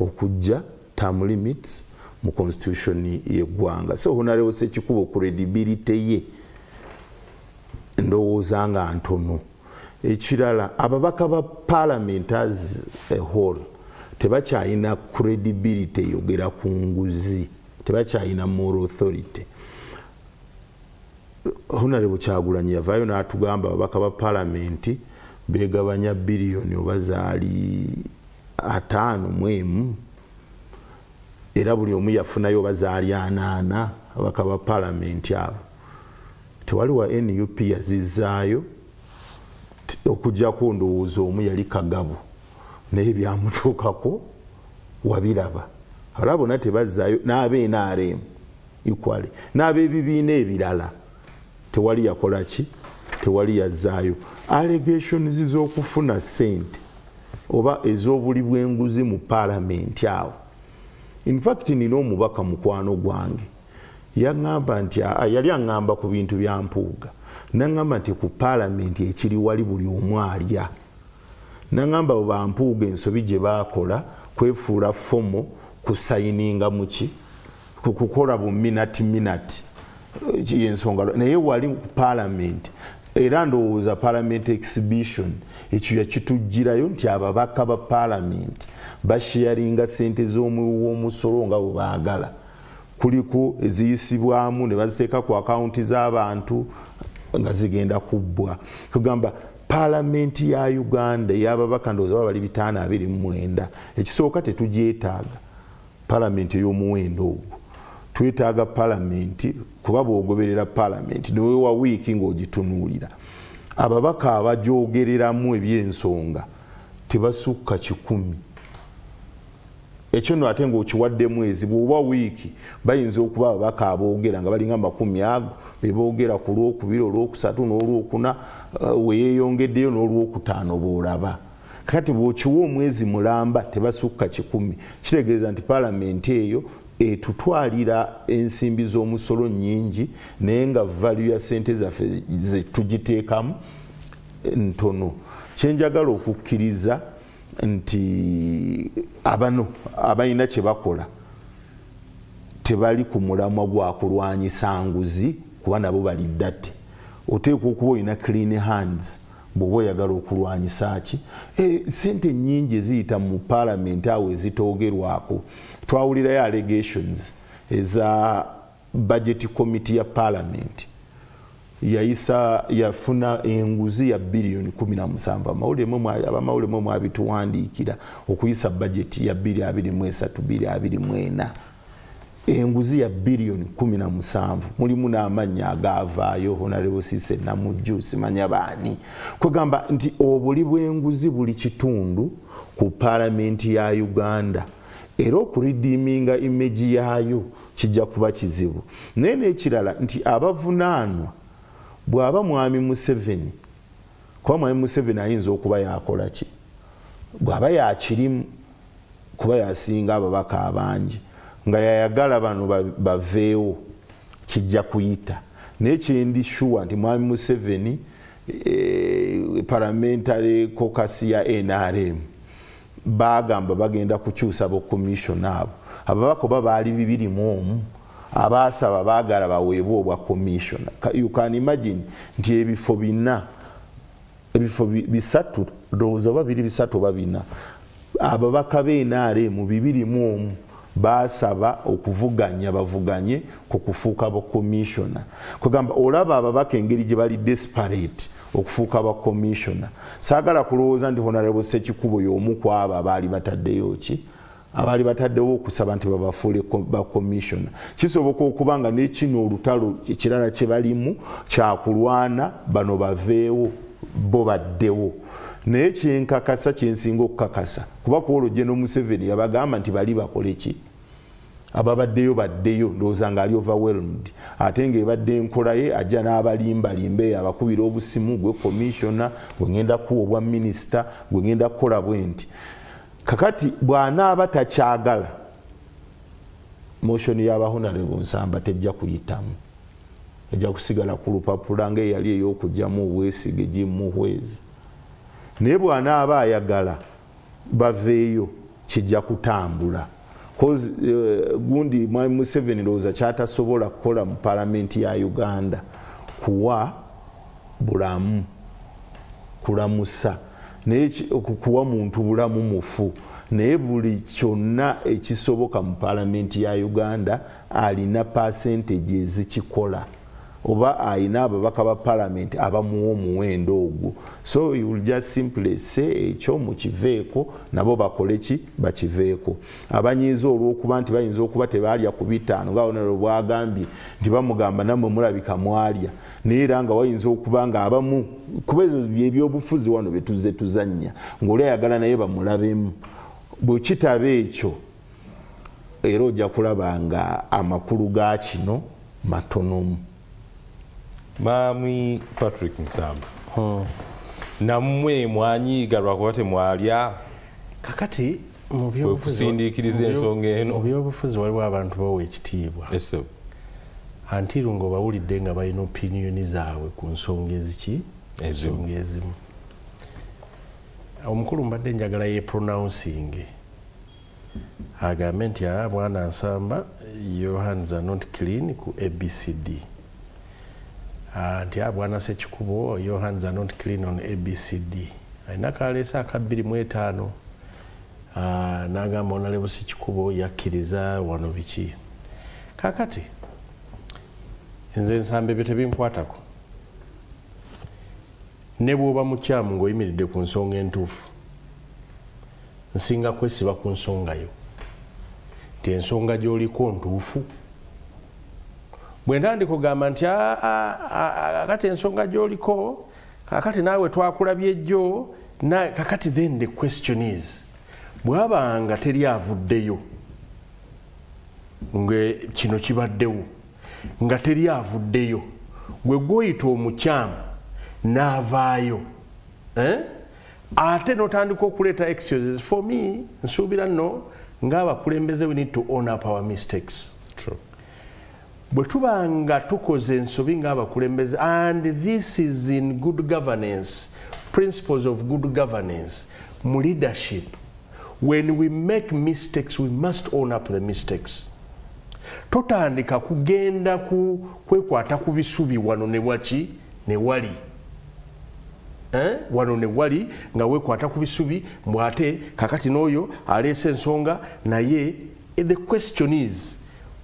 Speaker 2: okujja term limits mu constitution yeggwanga. So honalewo sekikubo credibility ye? Ndowooza nga ntono. Ekirala ababaka ba parliament as a whole tebakyalina credibility eyogera ku nguzi tebakyalina moral authority. Honalewo kyagulanyi yavaayo n'atugamba ababaka ba palamenti begabanya biliyoni oba zaali ataano mu emu era buli omu yafunayo bazaali anaana abaka ba palamenti abo. Tewali wa nup yazizaayo okujjako ndowooza omu yali kagabu naye byamutuukako wabiraba. Ala bonna tebazaayo n'abenrm equally. N'abebibiina ebirala tewali yakola ki? Tewali yazaayo allegations z'okufuna sente oba ez'obuli bw'enguzi mu palamenti awo infact nina omubaka mukwano gwange. Yaŋamba nti yali aŋŋamba ku bintu bya mpuuga. Naŋŋamba nti ku paalamenti ekiri wali buli omu alya. Naŋŋamba bwe bampuuga ensobi gye baakola kwefuula fomo kusayininga muki kukola bu minati minati yensonga. Naye wali ku paalamenti era ndowooza paalamenti exhibition ekyo yakitugirayo nti ababaka ba paalamenti basharinga sente z'omuwoomusolo nga bwe baagala. Kuliko eziyisibwamu ne baziteeka ku akawunti z'abantu nga zigenda kubbwa. Kugamba paalamenti ya uganda eyababaka ndowooza baba bali bitaano abiri mumwenda ekisooka tetugyetaaga paalamenti ey'omuwendo ogwo. Twetaaga paalamenti kuba bwogoberera paalamenti newewa wiiki ng'ogitunuulira ababaka abajogereramu ebyensonga tebasukka kikumi. Ekyo no ate ngaokiwadde mwezi bwoba wiiki bayinza okuba ababaka aboogera nga balinga makumi ago beboogera ku lwokubiri olwokusatu n'olwokuna uh, weyeyongeddeyo n'olwokutaano boolaba kati bwokiwa omwezi mulamba tebasukka kikumi. Kitegeeza nti paalamenti eyo etutwalira ensimbi z'omusolo nyingi naye nga valu ya sente zaffe zetugiteekamu ntono. Kyenjagala okukkiriza nti abano abalina kyebakola tebali ku mulamwa gwa kulwanyisa nguzi kuba nabo baliddate oteekwa okuba olina clean hands bwoba oyagala okulwanyisa ki? E, sente nyingi eziyita mu paalamenti awo ezitoogerwako twawulirayo allegations eza budget committee ya paalamenti yayisa yafuna enguzi ya biliyoni 17 abamawulire mwe mwabituwandiikira okuyisa bajeti ya 223 enguzi ya biliyoni 17 mulimu n'amannya agaavaayo honarebosise namujju simanya baani? Kwegamba nti obuli bw'enguzi buli kitundu ku paalamenti ya uganda era okuridiminga imeji yaayo kijja kuba kizibu. Naye n'ekirala nti abavunaanwa bw'aba mwami museveni kuba mwami museveni ayinza okuba yakola ki? Bw'aba yakirimu kuba yasinga ababaka abangi nga yayagala bano baveewo kijja kuyita. Naye kyendi shuwa nti mwami museveni e, parliamentary kokasi ya nrm bagamba bagenda kukyusa bokomishona abo ababaka oba baali bibiri mu omu abaasaba baagala baweebwe obwa komishona you can imagine nti ebifo bina ebifo bisatu ndowooza oba biri bisatu oba bina ababaka b'enrm bibiri mu omu baasaba okuvuganya bavuganye ku kufuuka bakomishona kugamba olaba ababaka engeri gye bali desperate okufuuka bakomishona saagala kulowooza nti honarebo sekikubo y'omu ku abo abaali bataddeyo ki? Abaali bataddewo okusaba nti babafuule bakomishona kisoboka okuba nga nekino olutalo ekirala kye balimu kyakulwana bano baveewo bo baddewo. Naye kyenkakasa kyensinga okukakasa kuba kuolwo geno museveni yabagamba nti bali bakole ki ababaddeyo baddeyo ndowooza nga ali overwhelmed ate ngaebadde enkola ye ajja n'abalimbalimba eyo abakubira obusimu gwe komishona gwe ngenda kuwa obwa minisita gwe ngenda kukola bwe nti. Kakati bw'anaaba takyagala motioni y'abahonarebo nsamba tejja kuyitamu. Ejja kusigala ku lupapula ngaeyali ey'okugjamu obwesige gimuhwezi naye bw'anaaba ayagala baveeyo kijja kutambula cause uh, gundi mwami museveni ndowooza kyatasobola kukola mu paalamenti ya uganda kuwa bulamu kulamusa. Naye kuwa muntu bulamu mufu. Naye buli kyonna ekisoboka mu paalamenti ya uganda alina pasentage ezikikola oba ayina ababaka ba paalamenti abamuwa omuwendo ogwo. So you will just simply say ekyo mukiveeko nabo bakole ki? Bakiveeko. Abanyiiza olwokuba nti bayinza okuba tebalya ku bitaano nga onero bwagambye nti bamugamba nammwe mulabika mwalya. Naye era nga wayinza okuba nga abamu kuba ezo byebyobufuzi wano betuze tuzannya ngaoli ayagala naye bamulabemu. Bwekitaba ekyo era ojja kulaba nga amakulu ga kino matonomu
Speaker 1: maami patrick hmm. nammwe mwanyiiga lwakuba temwalya?
Speaker 3: Kakati
Speaker 1: kusindikiriza ensonga eno.
Speaker 3: mubyobufuzi waliwo abantu bawa ekitiibwa. Antiru nga obawulidde nga balina opiniyoni zaabwe ku nsonga eziki? Ensonga ezimu. Omukulu mbadde njagala yepronouncing agambe nti mwana nsamba your hands are not clean ku abcd nti abwana sekikubo your hands are not clean on abcd alina kaleesa aka 25 nagamba onalebo sekikubo yakkiriza wano biki? Kakati nze nsamba ebyo tebinkwatako. Ne bwoba mukyamu ngaoyimiridde ku nsonga entuufu nsinga kwesiba ku nsongayo nti ensonga gyoliko ntuufu bwe ntandi kugamba nti kati ensonga gyoliko kakati naawe twakulabye jjo kakati then the question is bwabanga teri avuddeyo nga kino kibaddewo nga teri avuddeyo gwe gwoyita omukyamu n'avaayo eh? ate notandika okuleeta excuses for me nsuubira nno ngaabakulembeze we need to own up our mistakes bwe tuba nga tukoze ensobi ngaabakulembeze and this is in good governance principles of good governance mu leadership. When we make mistakes we must own up the mistakes. Totandika kugenda ku kwekwata ku bisubi wano ne waki ne wali. Eh? wano ne wali nga wekwata ku bisubi mbwate kakati n'oyo aleese ensonga naye the question is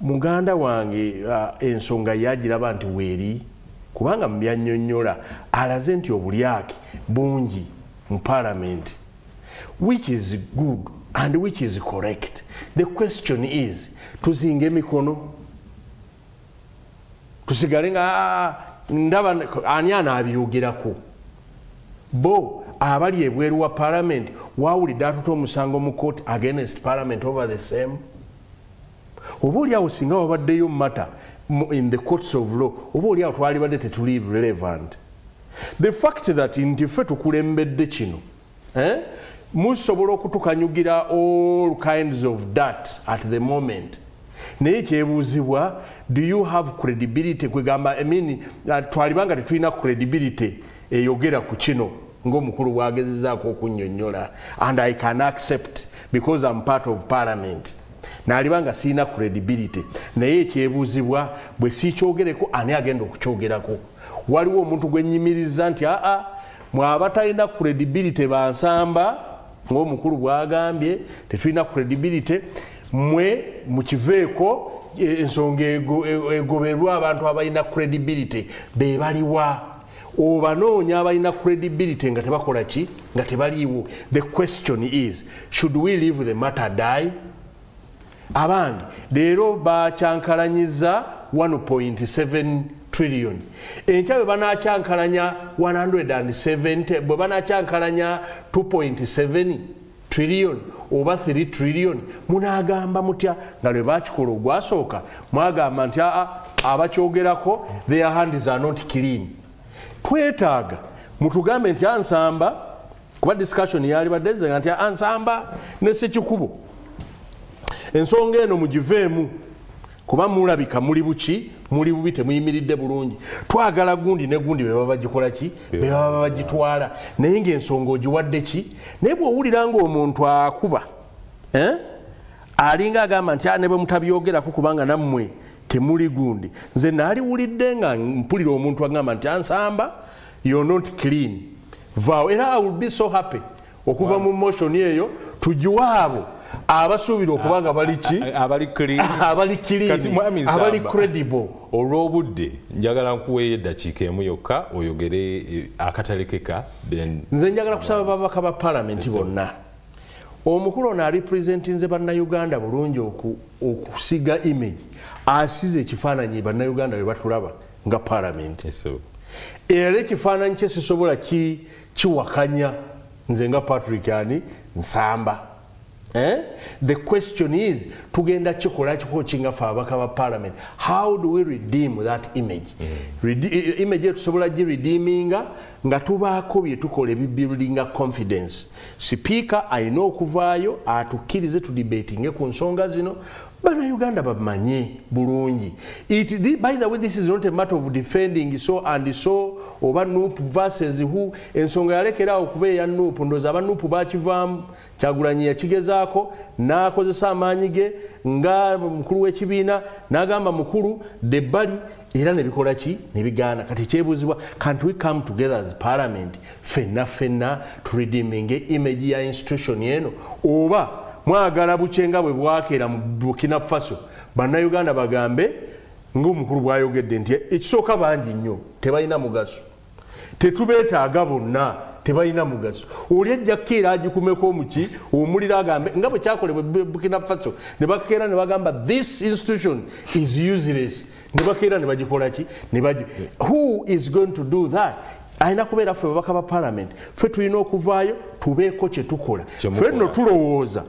Speaker 3: muganda wange ensonga yagiraba nti weeri kubanga mubyanyonyola alaze nti obulyake bungi mu palamenti which is good and which is correct. The question is tuzinga emikono? Tusigale nga ndaba ani anabyogerako bo abali ebweru wa parliament wawulidde atuta omusango mu court against parliament over the same oba oliawo singa wabaddeyo mata in the courts of law oba oliawo twalibadde tetuli relevant. The fact that nti ffe tukulembedde kino eh? musobola okutukanyugira all kinds of that at the moment. Naye kyebuuzibwa do you have credibility? Kwegamba I mean, uh, twalibanga tetulina credibility eyogera ku kino ngaomukulu bwagezezaako okunyonyola and i can accept because im part of parliament nalibanga siina credibility. Naye ekyebuuzibwa bwe sikyogereko ani agenda okukyogerako? Waliwo omuntu gwenyimiriza nti aa mwaba talina credibility bansamba ngaomukulu bwagambye tetulina credibility. Mwe mukiveeko ensonga egoberwa abantu abalina credibility bebaliwa obanoonya abalina credibility nga tebakola ki? Nga tebaliiwo. The question is should we leave the matter die abange leero bakyankalanyiza 1.7 trillion. Enkya bwe banakyankalanya 170 bwe banakyankalanya 2.7 trillion oba 3 trillion munagamba mutya nga lwe bakikola ogwasooka mwagamba nti aa abakyogerako their hands are not clean. Twetaaga mutugambe nti ansamba kuba discussion yali baddezenga nti ansamba nesekikubo ensonga eno mugiveemu. Kuba mulabika muli buki muli bubi temuyimiridde bulungi. Twagala gundi ne gundi bebaba bagikola ki? Bebaba bagitwala. Naye ngaensonga ogiwadde ki? Naye bwowulira nga omuntu akuba eh? alinga agamba nti ne bwe mutabyogerako kubanga nammwe temuli gundi. Nze naaliwulidde nga mpulira omuntu agamba nti ansamba you're not clean. Vaawo era i will be so happy okuva mu motion eyo tugiwaabo abasuubira okuba nga baliki abali cleanabali credible.
Speaker 1: Olw'obudde njagala nkuweeyo eddakiika emu yokka oyogere eh, akatalekeka
Speaker 3: nze njagala kusaba babaka ba palamenti bonna. Omukulu ono arepresentinze bannayuganda bulungi okusiga image. Asize ekifaananyi bannayuganda bwe batulaba nga palamenti era ekifaananyi kye sisobola kiwakanya. Nze nga patrick ani? Nsamba? The question is, tugenda kikola kikokinga fe abaka ba parliament. How do we redeem that image? Mm. Image etusobola gi redeeminga nga tubaako bye tukola ebibuildinga confidence. Speaker alina okuvaayo atukkirize tudebatinge ku nsonga zino bannayuganda bamanye bulungi by the way this is not a matter of defending so and so oba nup versus who ensonga yalekeraawo okuba eya nup ndoozi abanup bakivaamu kyagulanyi yakigezaako n'akozesa amaanyi ge nga mukulu w'ekibiina n'agamba mukulu debbali era nebikola ki? Nebigaana kati kyebuuzibwa can't we come together as parliament? Fenna fenna turedeeminge image ya institution eno. Oba mwagala bukyenga bwe bwakeera mu burkina faso bannayuganda bagambe ngaomukulu bwayogedde nti ekisooka bangi nnyo tebalina mugaso. Tetubeetaaga bonna tebalina mugaso. Oli ejja kukeera agikumeko omuki omuliro agambe nga bwe kyakolebwa burkina faso ne bakeera ne bagamba this institution is useless. Ne bakeera ne bagikolaki who is going to do that? Alina kubeera ffe babaka ba palamenti ffe tulina okuvaayo tubeeko kyetukola ffe nno tulowooza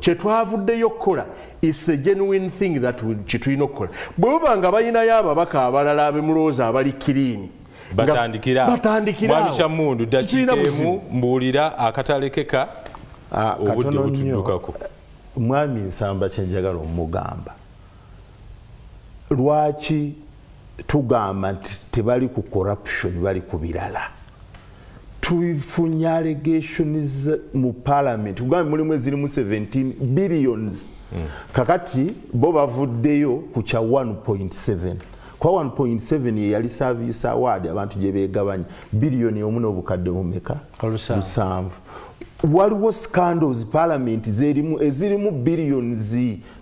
Speaker 3: kyetwavuddeyo kukola is the genuine thing that kyetulina okukola. Bwe buba nga balinayo ababaka abalala abemulowooza abali kiriini
Speaker 1: batandikira kyamundu dakiika emu mbuulira akatale keka
Speaker 2: ah, obudde butuddukako mwami nsamba kyenjagala omugamba. Lwaki tugamba nti tebali ku corruption bali ku birala? Tufunye allegations mu parliament. Tugambe mulimu ezirimu 17 billions. Mm. kakati bo bavuddeyo ku kya 1.7 kwa 1.7 ye yali service award abantu gye begabanya biliyoni omu n'obukadde mumeka lusanvu waliwo scandals parliament zerimu ezirimu billions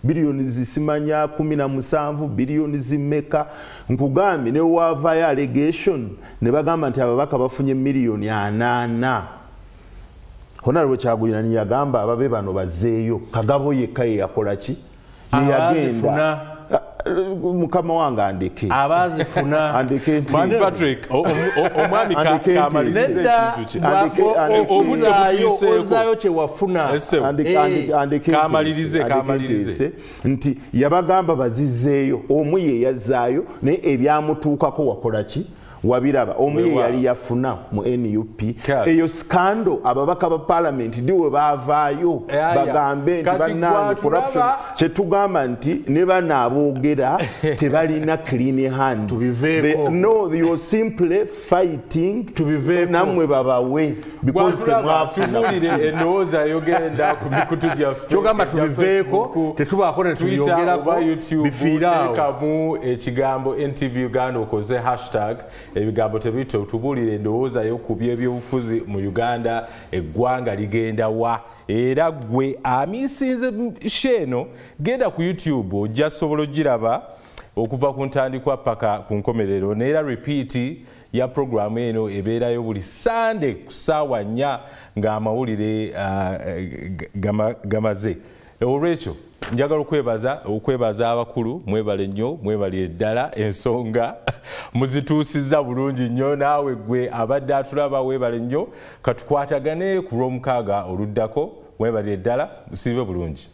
Speaker 2: billions simanya 17 billions meka nkugambye ne wavayo allegation ne bagamba nti ababaka bafunye miliyoni anana honalwe kyaguyirani yagamba ababe bano bazeeyo kagabo yekka ye yakola ki? Yeyagenda mukama wange andeke
Speaker 3: abazifuna.
Speaker 1: Patrick omwami kamalize
Speaker 3: obuzayo kyewafuna
Speaker 1: kamalirize kamalirize
Speaker 2: nti yabagamba bazizeeyo omu ye yazaayo naye ebyamutuukako wakola ki wabiraba omu ye yali yafuna mu nup eyo skando ababaka ba palamenti ndiwe bavaayo bagambe nti banange corruption. kyetugamba nti ne bana aboogera tebalina clean hands. No you're simply fighting nammwe babawe because temwafunire
Speaker 1: endowooza yogenda ku mikutu gyaffe
Speaker 3: kyogamba tubiveeko tetubaako ne tubyongerako
Speaker 1: bifiiraawo. Ekigambo ntv uganda okoze hashtag ebigambo tebito tubuulire endowooza yo ku byebyobufuzi mu uganda eggwanga ligenda wa? Era gwe amisinze sheeno genda ku youtube ojja sobola ogiraba okuva ku ntandikwa paka ku nkomerero. Neera repiiti ya puroguramu eno ebeerayo buli sande ku ssaawa nnya ng'amawulire uh, gamaze. Olwekyo njagala okwebaza okwebaza abakulu mwebale nnyo mwebali ddala ensonga. Muzituusizza bulungi nnyo naawe gwe abadde atulaba weebale nnyo. Katukwatagane ku lwomukaaga oluddako mwebali eddala musiibe bulungi